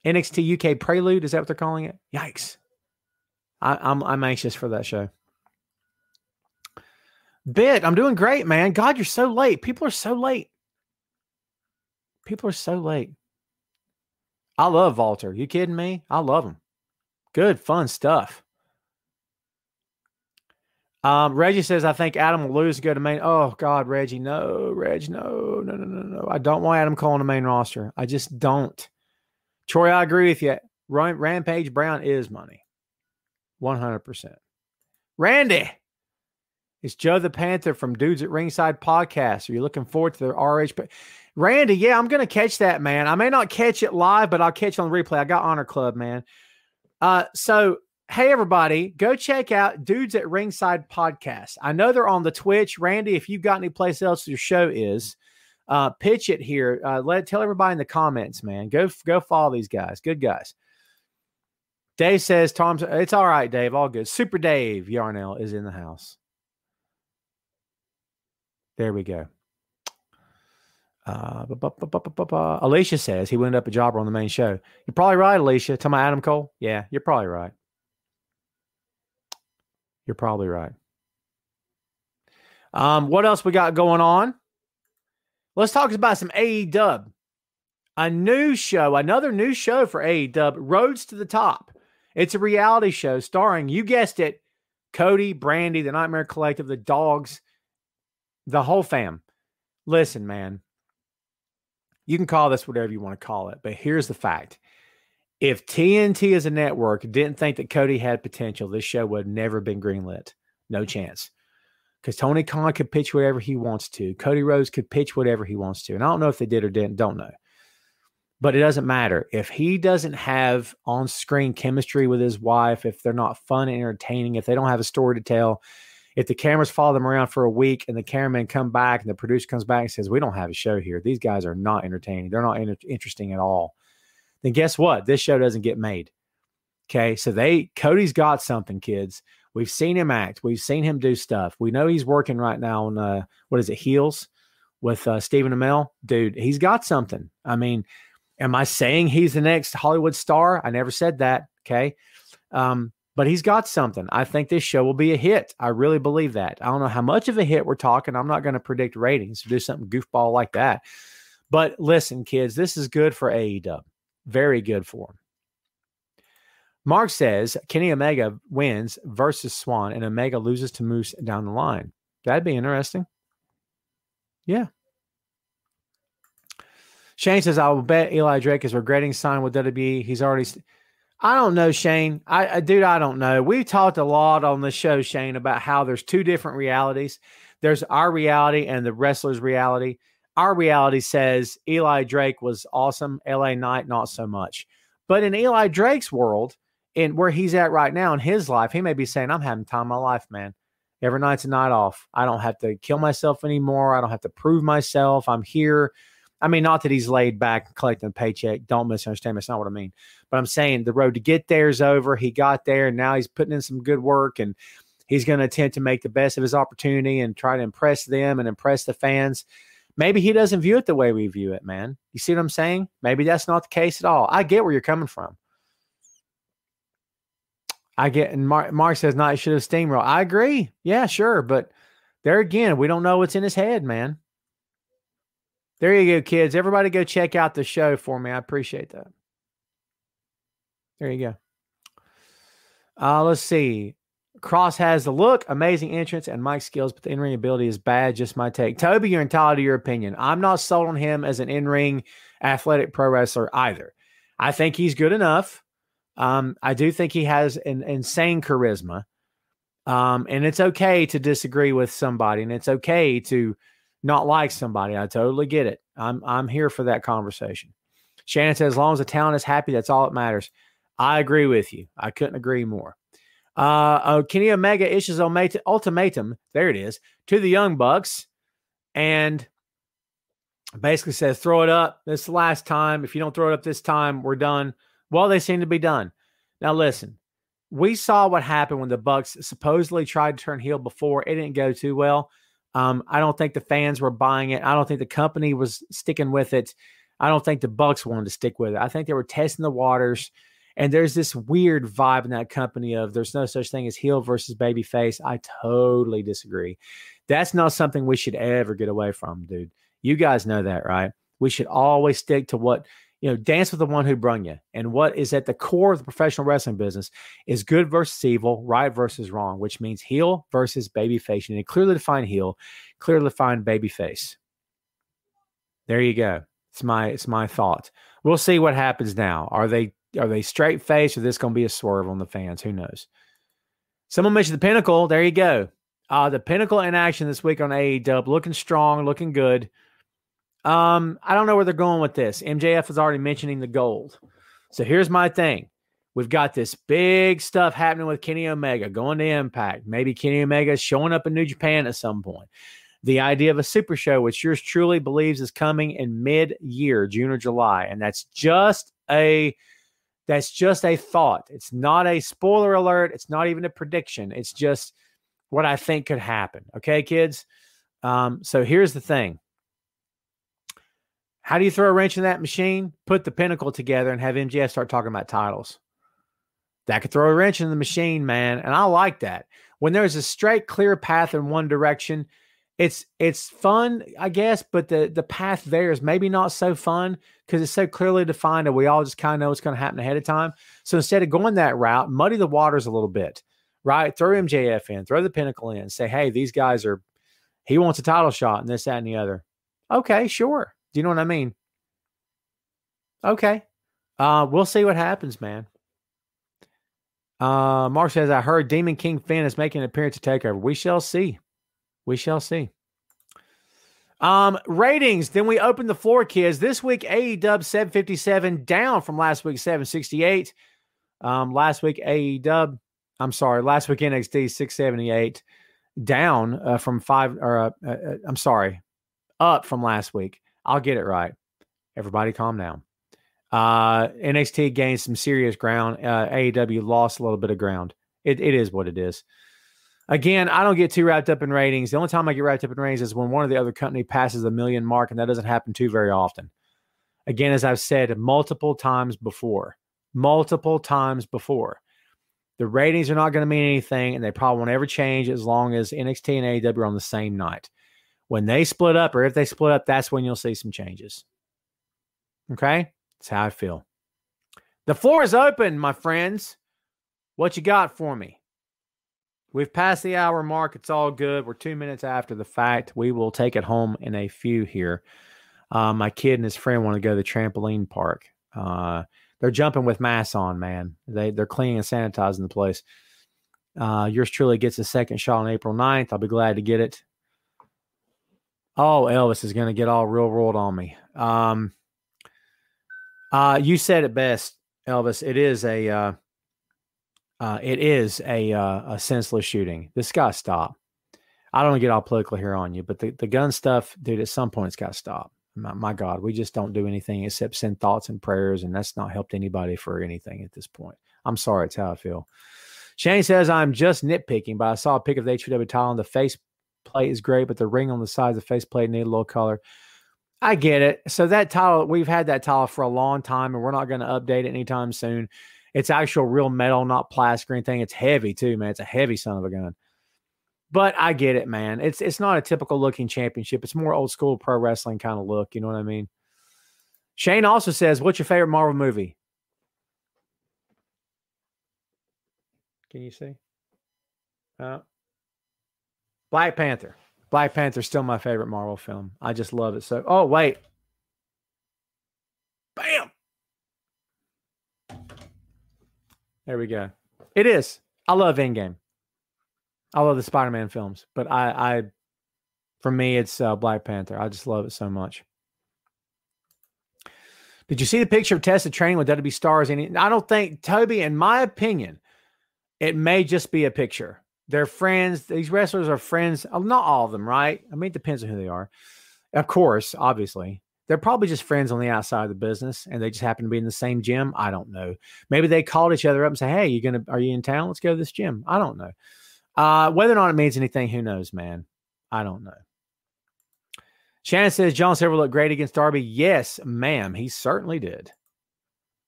NXT UK Prelude, is that what they're calling it? Yikes. I, I'm I'm anxious for that show. Bit, I'm doing great, man. God, you're so late. People are so late. People are so late. I love Walter. You kidding me? I love him. Good, fun stuff. Um, Reggie says, I think Adam will lose to go to main. Oh, God, Reggie. No, Reg, no, no, no, no, no. I don't want Adam on the main roster. I just don't. Troy, I agree with you. Rampage Brown is money. 100%. Randy. It's Joe the Panther from Dudes at Ringside Podcast. Are you looking forward to the RH? Randy, yeah, I'm going to catch that, man. I may not catch it live, but I'll catch on replay. I got Honor Club, man. Uh, so hey everybody, go check out Dudes at Ringside podcast. I know they're on the Twitch. Randy, if you've got any place else your show is, uh, pitch it here. Uh, let tell everybody in the comments, man. Go go follow these guys. Good guys. Dave says, Tom, it's all right, Dave. All good. Super Dave Yarnell is in the house. There we go. Uh, Alicia says he went up a jobber on the main show. You're probably right, Alicia. Tell my Adam Cole. Yeah, you're probably right. You're probably right. Um, what else we got going on? Let's talk about some AEW. A new show, another new show for AEW, Rhodes to the Top. It's a reality show starring, you guessed it, Cody, Brandi, the Nightmare Collective, the dogs, the whole fam. Listen, man, you can call this whatever you want to call it, but here's the fact. If TNT as a network didn't think that Cody had potential, this show would have never been greenlit. No chance. Because Tony Khan could pitch whatever he wants to. Cody Rhodes could pitch whatever he wants to. And I don't know if they did or didn't, don't know. But it doesn't matter. If he doesn't have on screen chemistry with his wife, if they're not fun and entertaining, if they don't have a story to tell, if the cameras follow them around for a week and the cameraman come back and the producer comes back and says, "We don't have a show here. These guys are not entertaining. They're not inter- interesting at all." Then guess what? This show doesn't get made. Okay, so they Cody's got something, kids. We've seen him act. We've seen him do stuff. We know he's working right now on uh, what is it, Heels, with uh, Stephen Amell, dude, he's got something. I mean, am I saying he's the next Hollywood star? I never said that. Okay. Um, but he's got something. I think this show will be a hit. I really believe that. I don't know how much of a hit we're talking. I'm not going to predict ratings or do something goofball like that. But listen, kids, this is good for AEW. Very good for him. Mark says Kenny Omega wins versus Swann and Omega loses to Moose down the line. That'd be interesting. Yeah. Shane says, I will bet Eli Drake is regretting signing with WWE. He's already. St- I don't know, Shane. I, I dude, I don't know. We've talked a lot on the show, Shane, about how there's two different realities. There's our reality and the wrestler's reality. Our reality says Eli Drake was awesome. LA Knight, not so much. But in Eli Drake's world, in where he's at right now in his life, he may be saying, I'm having time of my life, man. Every night's a night off. I don't have to kill myself anymore. I don't have to prove myself. I'm here. I mean, not that he's laid back collecting a paycheck. Don't misunderstand me. That's not what I mean. But I'm saying the road to get there is over. He got there, and now he's putting in some good work, and he's going to attempt to make the best of his opportunity and try to impress them and impress the fans. Maybe he doesn't view it the way we view it, man. You see what I'm saying? Maybe that's not the case at all. I get where you're coming from. I get, and Mark, Mark says, "Not should have steamrolled." I agree. Yeah, sure, but there again, we don't know what's in his head, man. There you go, kids. Everybody go check out the show for me. I appreciate that. There you go. Uh, let's see. Kross has the look, amazing entrance, and mic skills, but the in ring ability is bad. Just my take. Toby, you're entitled to your opinion. I'm not sold on him as an in ring athletic pro wrestler either. I think he's good enough. Um, I do think he has an insane charisma. Um, and it's okay to disagree with somebody, and it's okay to not like somebody. I totally get it. I'm I'm here for that conversation. Shannon says, as long as the talent is happy, that's all that matters. I agree with you. I couldn't agree more. Uh, oh, Kenny Omega issues ultimatum. There it is to the Young Bucks, and basically says, "Throw it up. This is the last time. If you don't throw it up this time, we're done." Well, they seem to be done. Now, listen, we saw what happened when the Bucks supposedly tried to turn heel before. It didn't go too well. Um, I don't think the fans were buying it. I don't think the company was sticking with it. I don't think the Bucks wanted to stick with it. I think they were testing the waters. And there's this weird vibe in that company of there's no such thing as heel versus baby face. I totally disagree. That's not something we should ever get away from, dude. You guys know that, right? We should always stick to what you know, dance with the one who brung you. And what is at the core of the professional wrestling business is good versus evil, right versus wrong, which means heel versus babyface. And a clearly defined heel, clearly defined babyface. There you go. It's my it's my thought. We'll see what happens now. Are they are they straight face or this going to be a swerve on the fans? Who knows? Someone mentioned the pinnacle. There you go. Uh, the pinnacle in action this week on AEW, looking strong, looking good. Um, I don't know where they're going with this. MJF is already mentioning the gold. So here's my thing. We've got this big stuff happening with Kenny Omega going to Impact. Maybe Kenny Omega is showing up in New Japan at some point. The idea of a super show, which yours truly believes is coming in mid-year, June or July, and that's just a that's just a thought. It's not a spoiler alert. It's not even a prediction. It's just what I think could happen. Okay, kids. Um, so here's the thing. How do you throw a wrench in that machine? Put the pinnacle together and have MJF start talking about titles. That could throw a wrench in the machine, man. And I like that. When there's a straight, clear path in one direction, it's it's fun, I guess, but the the path there is maybe not so fun because it's so clearly defined and we all just kind of know what's going to happen ahead of time. So instead of going that route, muddy the waters a little bit, right? Throw MJF in, throw the pinnacle in, say, hey, these guys are he wants a title shot and this, that, and the other. Okay, sure. Do you know what I mean? Okay. Uh, we'll see what happens, man. Uh, Mark says, I heard Demon King Finn is making an appearance at TakeOver. We shall see. We shall see. Um, ratings. Then we open the floor, kids. This week, AEW 757 down from last week 768. Um, last week, AEW, I'm sorry, last week NXT 678 down uh, from five, or uh, uh, uh I'm sorry, up from last week. I'll get it right. Everybody calm down. Uh, NXT gained some serious ground. Uh, AEW lost a little bit of ground. It, it is what it is. Again, I don't get too wrapped up in ratings. The only time I get wrapped up in ratings is when one of the other company passes a million mark, and that doesn't happen too very often. Again, as I've said multiple times before, multiple times before, the ratings are not going to mean anything, and they probably won't ever change as long as NXT and AEW are on the same night. When they split up, or if they split up, that's when you'll see some changes. Okay, that's how I feel. The floor is open, my friends. What you got for me? We've passed the hour mark. It's all good. We're two minutes after the fact. We will take it home in a few here. Uh, my kid and his friend want to go to the trampoline park. Uh, they're jumping with masks on, man. They they're cleaning and sanitizing the place. Uh, yours truly gets a second shot on April 9th. I'll be glad to get it. Oh, Elvis is going to get all real world on me. Um, uh, you said it best, Elvis. It is a uh, uh, it is a uh, a senseless shooting. This got to stop. I don't get all political here on you, but the, the gun stuff, dude, at some point it's got to stop. My, my, God, we just don't do anything except send thoughts and prayers, and that's not helped anybody for anything at this point. I'm sorry, it's how I feel. Shane says I'm just nitpicking, but I saw a pic of the HW tile on the face plate is great, but the ring on the side of the face plate need a little color. I get it. So that tile, we've had that tile for a long time, and we're not going to update it anytime soon. It's actual real metal, not plastic or anything. It's heavy too, man. It's a heavy son of a gun. But I get it, man. It's it's not a typical looking championship. It's more old school pro wrestling kind of look. You know what I mean? Shane also says, "What's your favorite Marvel movie?" Can you see? Uh, Black Panther. Black Panther's still my favorite Marvel film. I just love it so. Oh wait, bam! There we go. It is. I love Endgame. I love the Spider-Man films, but I, I, for me, it's uh, Black Panther. I just love it so much. Did you see the picture of Tessa training with WWE stars? And I don't think Toby, in my opinion, it may just be a picture. They're friends. These wrestlers are friends. Oh, not all of them, right? I mean, it depends on who they are. Of course, obviously, they're probably just friends on the outside of the business and they just happen to be in the same gym. I don't know. Maybe they called each other up and say, Hey, you gonna are you in town? Let's go to this gym. I don't know. Uh, whether or not it means anything, who knows, man? I don't know. Shannon says John Silver looked great against Darby. Yes, ma'am. He certainly did.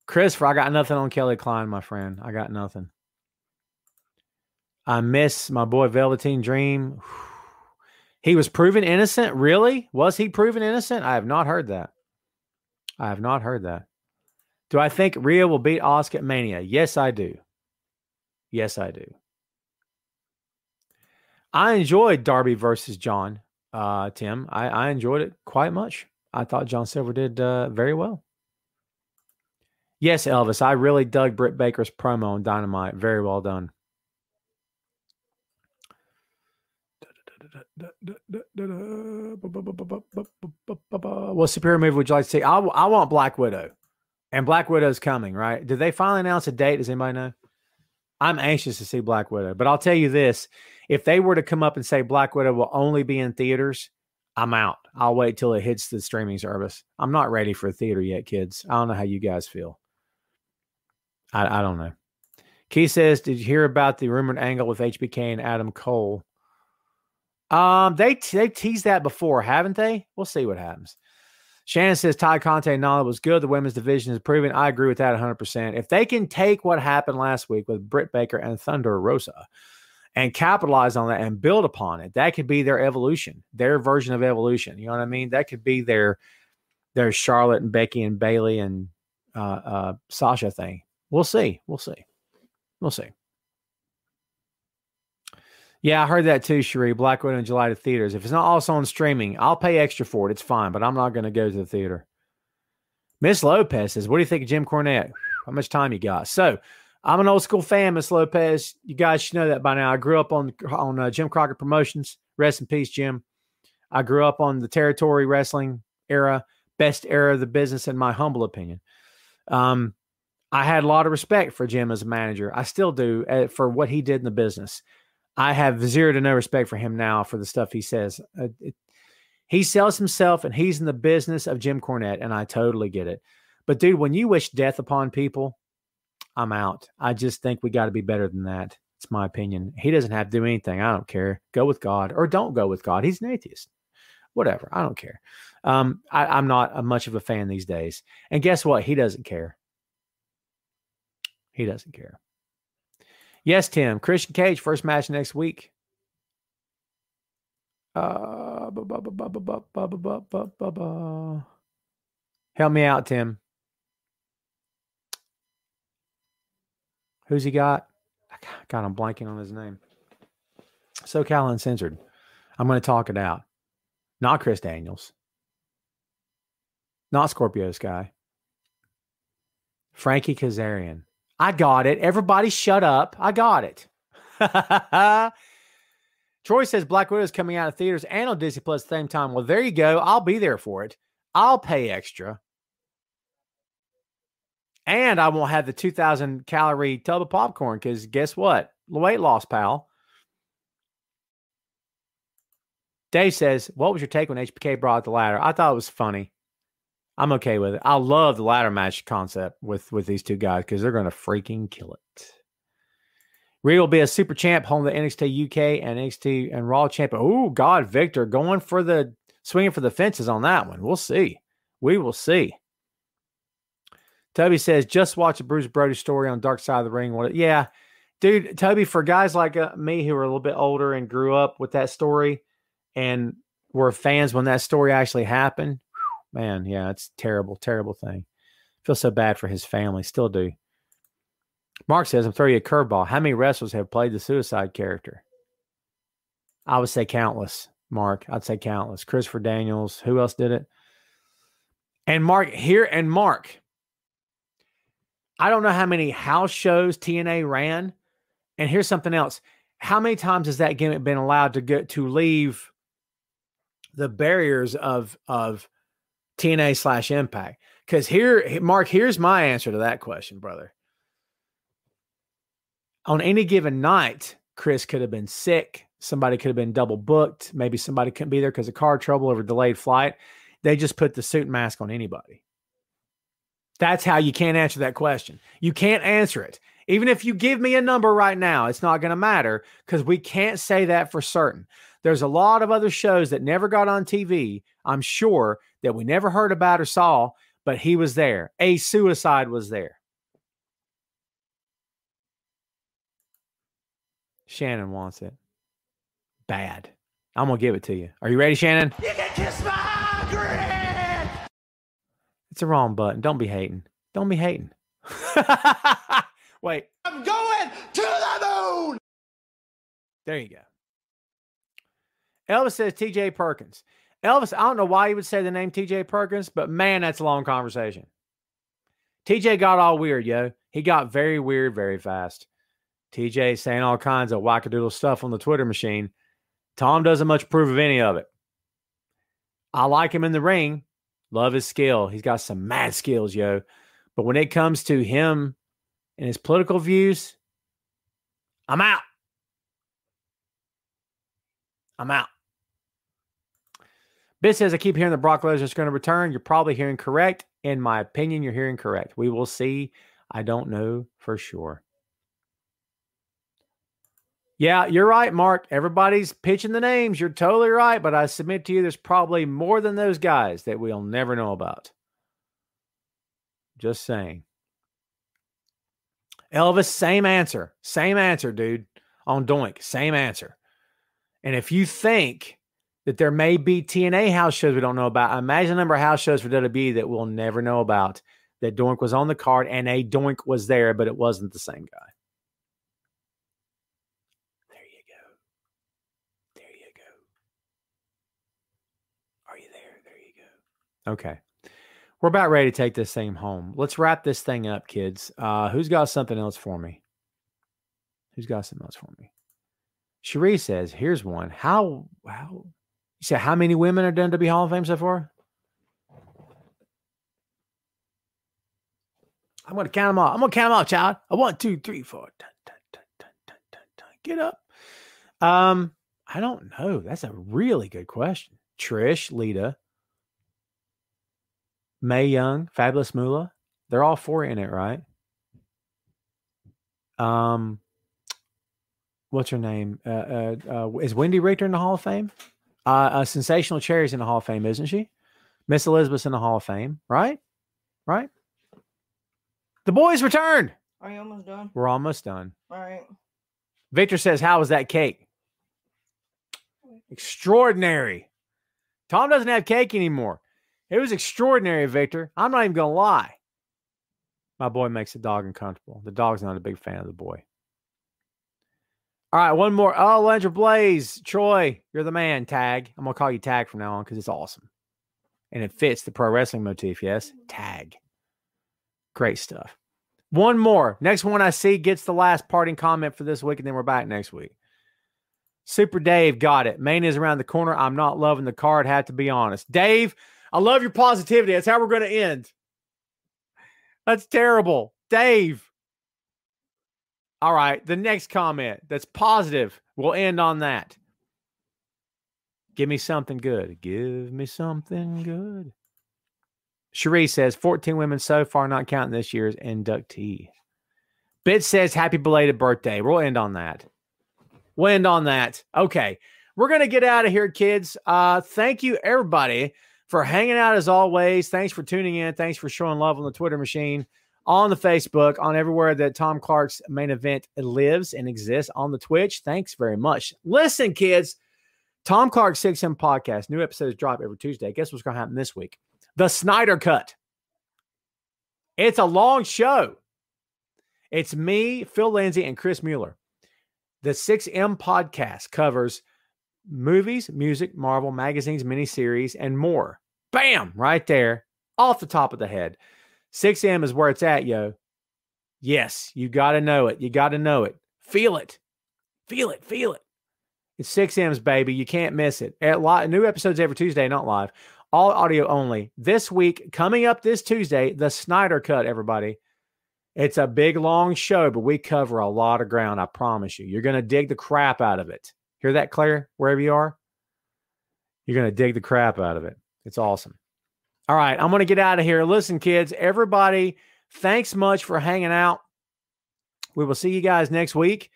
Christopher, I got nothing on Kelly Klein, my friend. I got nothing. I miss my boy Velveteen Dream. He was proven innocent. Really? Was he proven innocent? I have not heard that. I have not heard that. Do I think Rhea will beat at Mania? Yes, I do. Yes, I do. I enjoyed Darby versus John, uh, Tim. I, I enjoyed it quite much. I thought John Silver did uh, very well. Yes, Elvis, I really dug Britt Baker's promo on Dynamite. Very well done. What superior movie would you like to see? I, I want Black Widow, and Black Widow's coming. Right? Did they finally announce a date? Does anybody know? I'm anxious to see Black Widow, but I'll tell you this: if they were to come up and say Black Widow will only be in theaters, I'm out. I'll wait till it hits the streaming service. I'm not ready for a theater yet, kids. I don't know how you guys feel. I, I don't know. Key says, "Did you hear about the rumored angle with HBK and Adam Cole?" Um, they they teased that before, haven't they? We'll see what happens. Shannon says Tay Conti Nala was good. The women's division is proven. I agree with that 100%. If they can take what happened last week with Britt Baker and Thunder Rosa and capitalize on that and build upon it, that could be their evolution, their version of evolution. You know what I mean? That could be their their Charlotte and Becky and Bayley and uh, uh, Sasha thing. We'll see. We'll see. We'll see. Yeah, I heard that too, Cherie. Black Widow in July to theaters. If it's not also on streaming, I'll pay extra for it. It's fine, but I'm not going to go to the theater. Miss Lopez says, What do you think of Jim Cornette? How much time you got? So, I'm an old school fan, Miss Lopez. You guys should know that by now. I grew up on on uh, Jim Crockett Promotions. Rest in peace, Jim. I grew up on the territory wrestling era, best era of the business, in my humble opinion. Um, I had a lot of respect for Jim as a manager. I still do uh, for what he did in the business. I have zero to no respect for him now for the stuff he says. Uh, it, he sells himself and he's in the business of Jim Cornette, and I totally get it. But dude, when you wish death upon people, I'm out. I just think we got to be better than that. It's my opinion. He doesn't have to do anything. I don't care. Go with God or don't go with God. He's an atheist. Whatever. I don't care. Um, I, I'm not a much of a fan these days. And guess what? He doesn't care. He doesn't care. Yes, Tim. Christian Cage, first match next week. Help me out, Tim. Who's he got? God, I'm blanking on his name. SoCal Uncensored. I'm going to talk it out. Not Chris Daniels. Not Scorpio Sky. Frankie Kazarian. I got it. Everybody shut up. I got it. Troy says Black Widow is coming out of theaters and on Disney Plus at the same time. Well, there you go. I'll be there for it. I'll pay extra. And I won't have the 2,000 calorie tub of popcorn because guess what? Weight loss, pal. Dave says, What was your take when HBK brought the ladder? I thought it was funny. I'm okay with it. I love the ladder match concept with with these two guys because they're going to freaking kill it. Reed will be a super champ, home the NXT UK and NXT and Raw champion. Oh God, Victor going for the swinging for the fences on that one. We'll see. We will see. Toby says, just watch a Bruiser Brody story on Dark Side of the Ring. What? Yeah, dude, Toby. For guys like uh, me who are a little bit older and grew up with that story, and were fans when that story actually happened, man, yeah, it's terrible, terrible thing. Feel so bad for his family. Still do. Mark says, I'm throwing you a curveball. How many wrestlers have played the suicide character? I would say countless, Mark. I'd say countless. Christopher Daniels. Who else did it? And Mark here and Mark. I don't know how many house shows TNA ran. And here's something else. How many times has that gimmick been allowed to get to leave the barriers of of TNA slash Impact? Because here, Mark, here's my answer to that question, brother. On any given night, Chris could have been sick. Somebody could have been double booked. Maybe somebody couldn't be there because of car trouble or delayed flight. They just put the suit and mask on anybody. That's how you can't answer that question. You can't answer it. Even if you give me a number right now, it's not going to matter because we can't say that for certain. There's a lot of other shows that never got on TV, I'm sure, that we never heard about or saw, but he was there. A suicide was there. Shannon wants it. Bad. I'm going to give it to you. Are you ready, Shannon? You can kiss my grin! It's the wrong button. Don't be hating. Don't be hating. Wait, I'm going to the moon! there you go. Elvis says TJ Perkins. Elvis, I don't know why you would say the name TJ Perkins, but man, that's a long conversation. TJ got all weird, yo. He got very weird very fast. TJ saying all kinds of wackadoodle stuff on the Twitter machine. Tom doesn't much approve of any of it. I like him in the ring. Love his skill. He's got some mad skills, yo. But when it comes to him and his political views, I'm out. I'm out. Bit says, I keep hearing that Brock Lesnar is going to return. You're probably hearing correct. In my opinion, you're hearing correct. We will see. I don't know for sure. Yeah, you're right, Mark. Everybody's pitching the names. You're totally right. But I submit to you, there's probably more than those guys that we'll never know about. Just saying. Elvis, same answer. Same answer, dude. On Doink, same answer. And if you think that there may be TNA house shows we don't know about, imagine the number of house shows for WWE that we'll never know about. That Doink was on the card and a Doink was there, but it wasn't the same guy. There you go. There you go. Are you there? There you go. Okay. We're about ready to take this thing home. Let's wrap this thing up, kids. Uh, who's got something else for me? Who's got something else for me? Cherie says, here's one. How how you said how many women are done to be Hall of Fame so far? I'm gonna count them all. I'm gonna count them all, child. A one, two, three, four. Dun, dun, dun. Get up. Um, I don't know. That's a really good question. Trish, Lita, Mae Young, Fabulous Moolah. They're all four in it, right? Um, what's her name? Uh, uh, uh, is Wendi Richter in the Hall of Fame? Uh, uh, Sensational Sherri's in the Hall of Fame, isn't she? Miss Elizabeth's in the Hall of Fame, right? Right. The boys returned. Are you almost done? We're almost done. All right. Victor says, "How was that cake?" Extraordinary. Tom doesn't have cake anymore. It was extraordinary, Victor. I'm not even gonna lie. My boy makes the dog uncomfortable. The dog's not a big fan of the boy. All right, one more. Oh, Landra Blaze, Troy, you're the man. Tag. I'm gonna call you Tag from now on because it's awesome, and it fits the pro wrestling motif. Yes, Tag. Great stuff. One more. Next one I see gets the last parting comment for this week, and then we're back next week. Super Dave got it. Main is around the corner. I'm not loving the card. Had to be honest. Dave, I love your positivity. That's how we're going to end. That's terrible. Dave. All right. The next comment that's positive. We'll end on that. Give me something good. Give me something good. Cherie says 14 women so far, not counting this year's inductee. Bit says happy belated birthday. We'll end on that. We'll end on that. Okay. We're going to get out of here, kids. Uh, thank you, everybody, for hanging out as always. Thanks for tuning in. Thanks for showing love on the Twitter machine, on the Facebook, on everywhere that Tom Clark's main event lives and exists on the Twitch. Thanks very much. Listen, kids, Tom Clark 6M podcast, new episodes drop every Tuesday. Guess what's going to happen this week? The Snyder Cut. It's a long show. It's me, Phil Lindsay, and Chris Mueller. The 6M podcast covers movies, music, Marvel, magazines, miniseries, and more. Bam! Right there, off the top of the head. 6M is where it's at, yo. Yes, you got to know it. You got to know it. Feel it. Feel it. Feel it. It's 6M's, baby. You can't miss it. At li- new episodes every Tuesday, not live. All audio only. This week, coming up this Tuesday, the Snyder Cut, everybody. It's a big, long show, but we cover a lot of ground. I promise you. You're going to dig the crap out of it. Hear that, Claire? Wherever you are, you're going to dig the crap out of it. It's awesome. All right, I'm going to get out of here. Listen, kids, everybody, thanks much for hanging out. We will see you guys next week.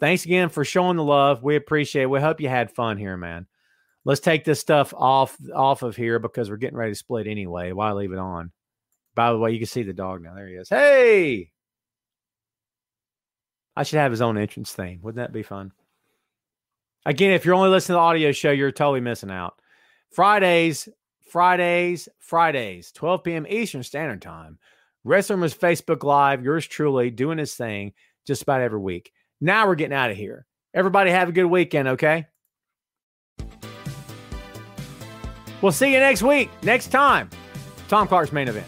Thanks again for showing the love. We appreciate it. We hope you had fun here, man. Let's take this stuff off off of here because we're getting ready to split anyway. Why leave it on? By the way, you can see the dog now. There he is. Hey, I should have his own entrance theme. Wouldn't that be fun? Again, if you're only listening to the audio show, you're totally missing out. Fridays, Fridays, Fridays, 12 p.m. Eastern Standard Time. Wrestler's Facebook Live, yours truly, doing his thing just about every week. Now we're getting out of here. Everybody have a good weekend, okay? We'll see you next week, next time. Tom Clark's main event.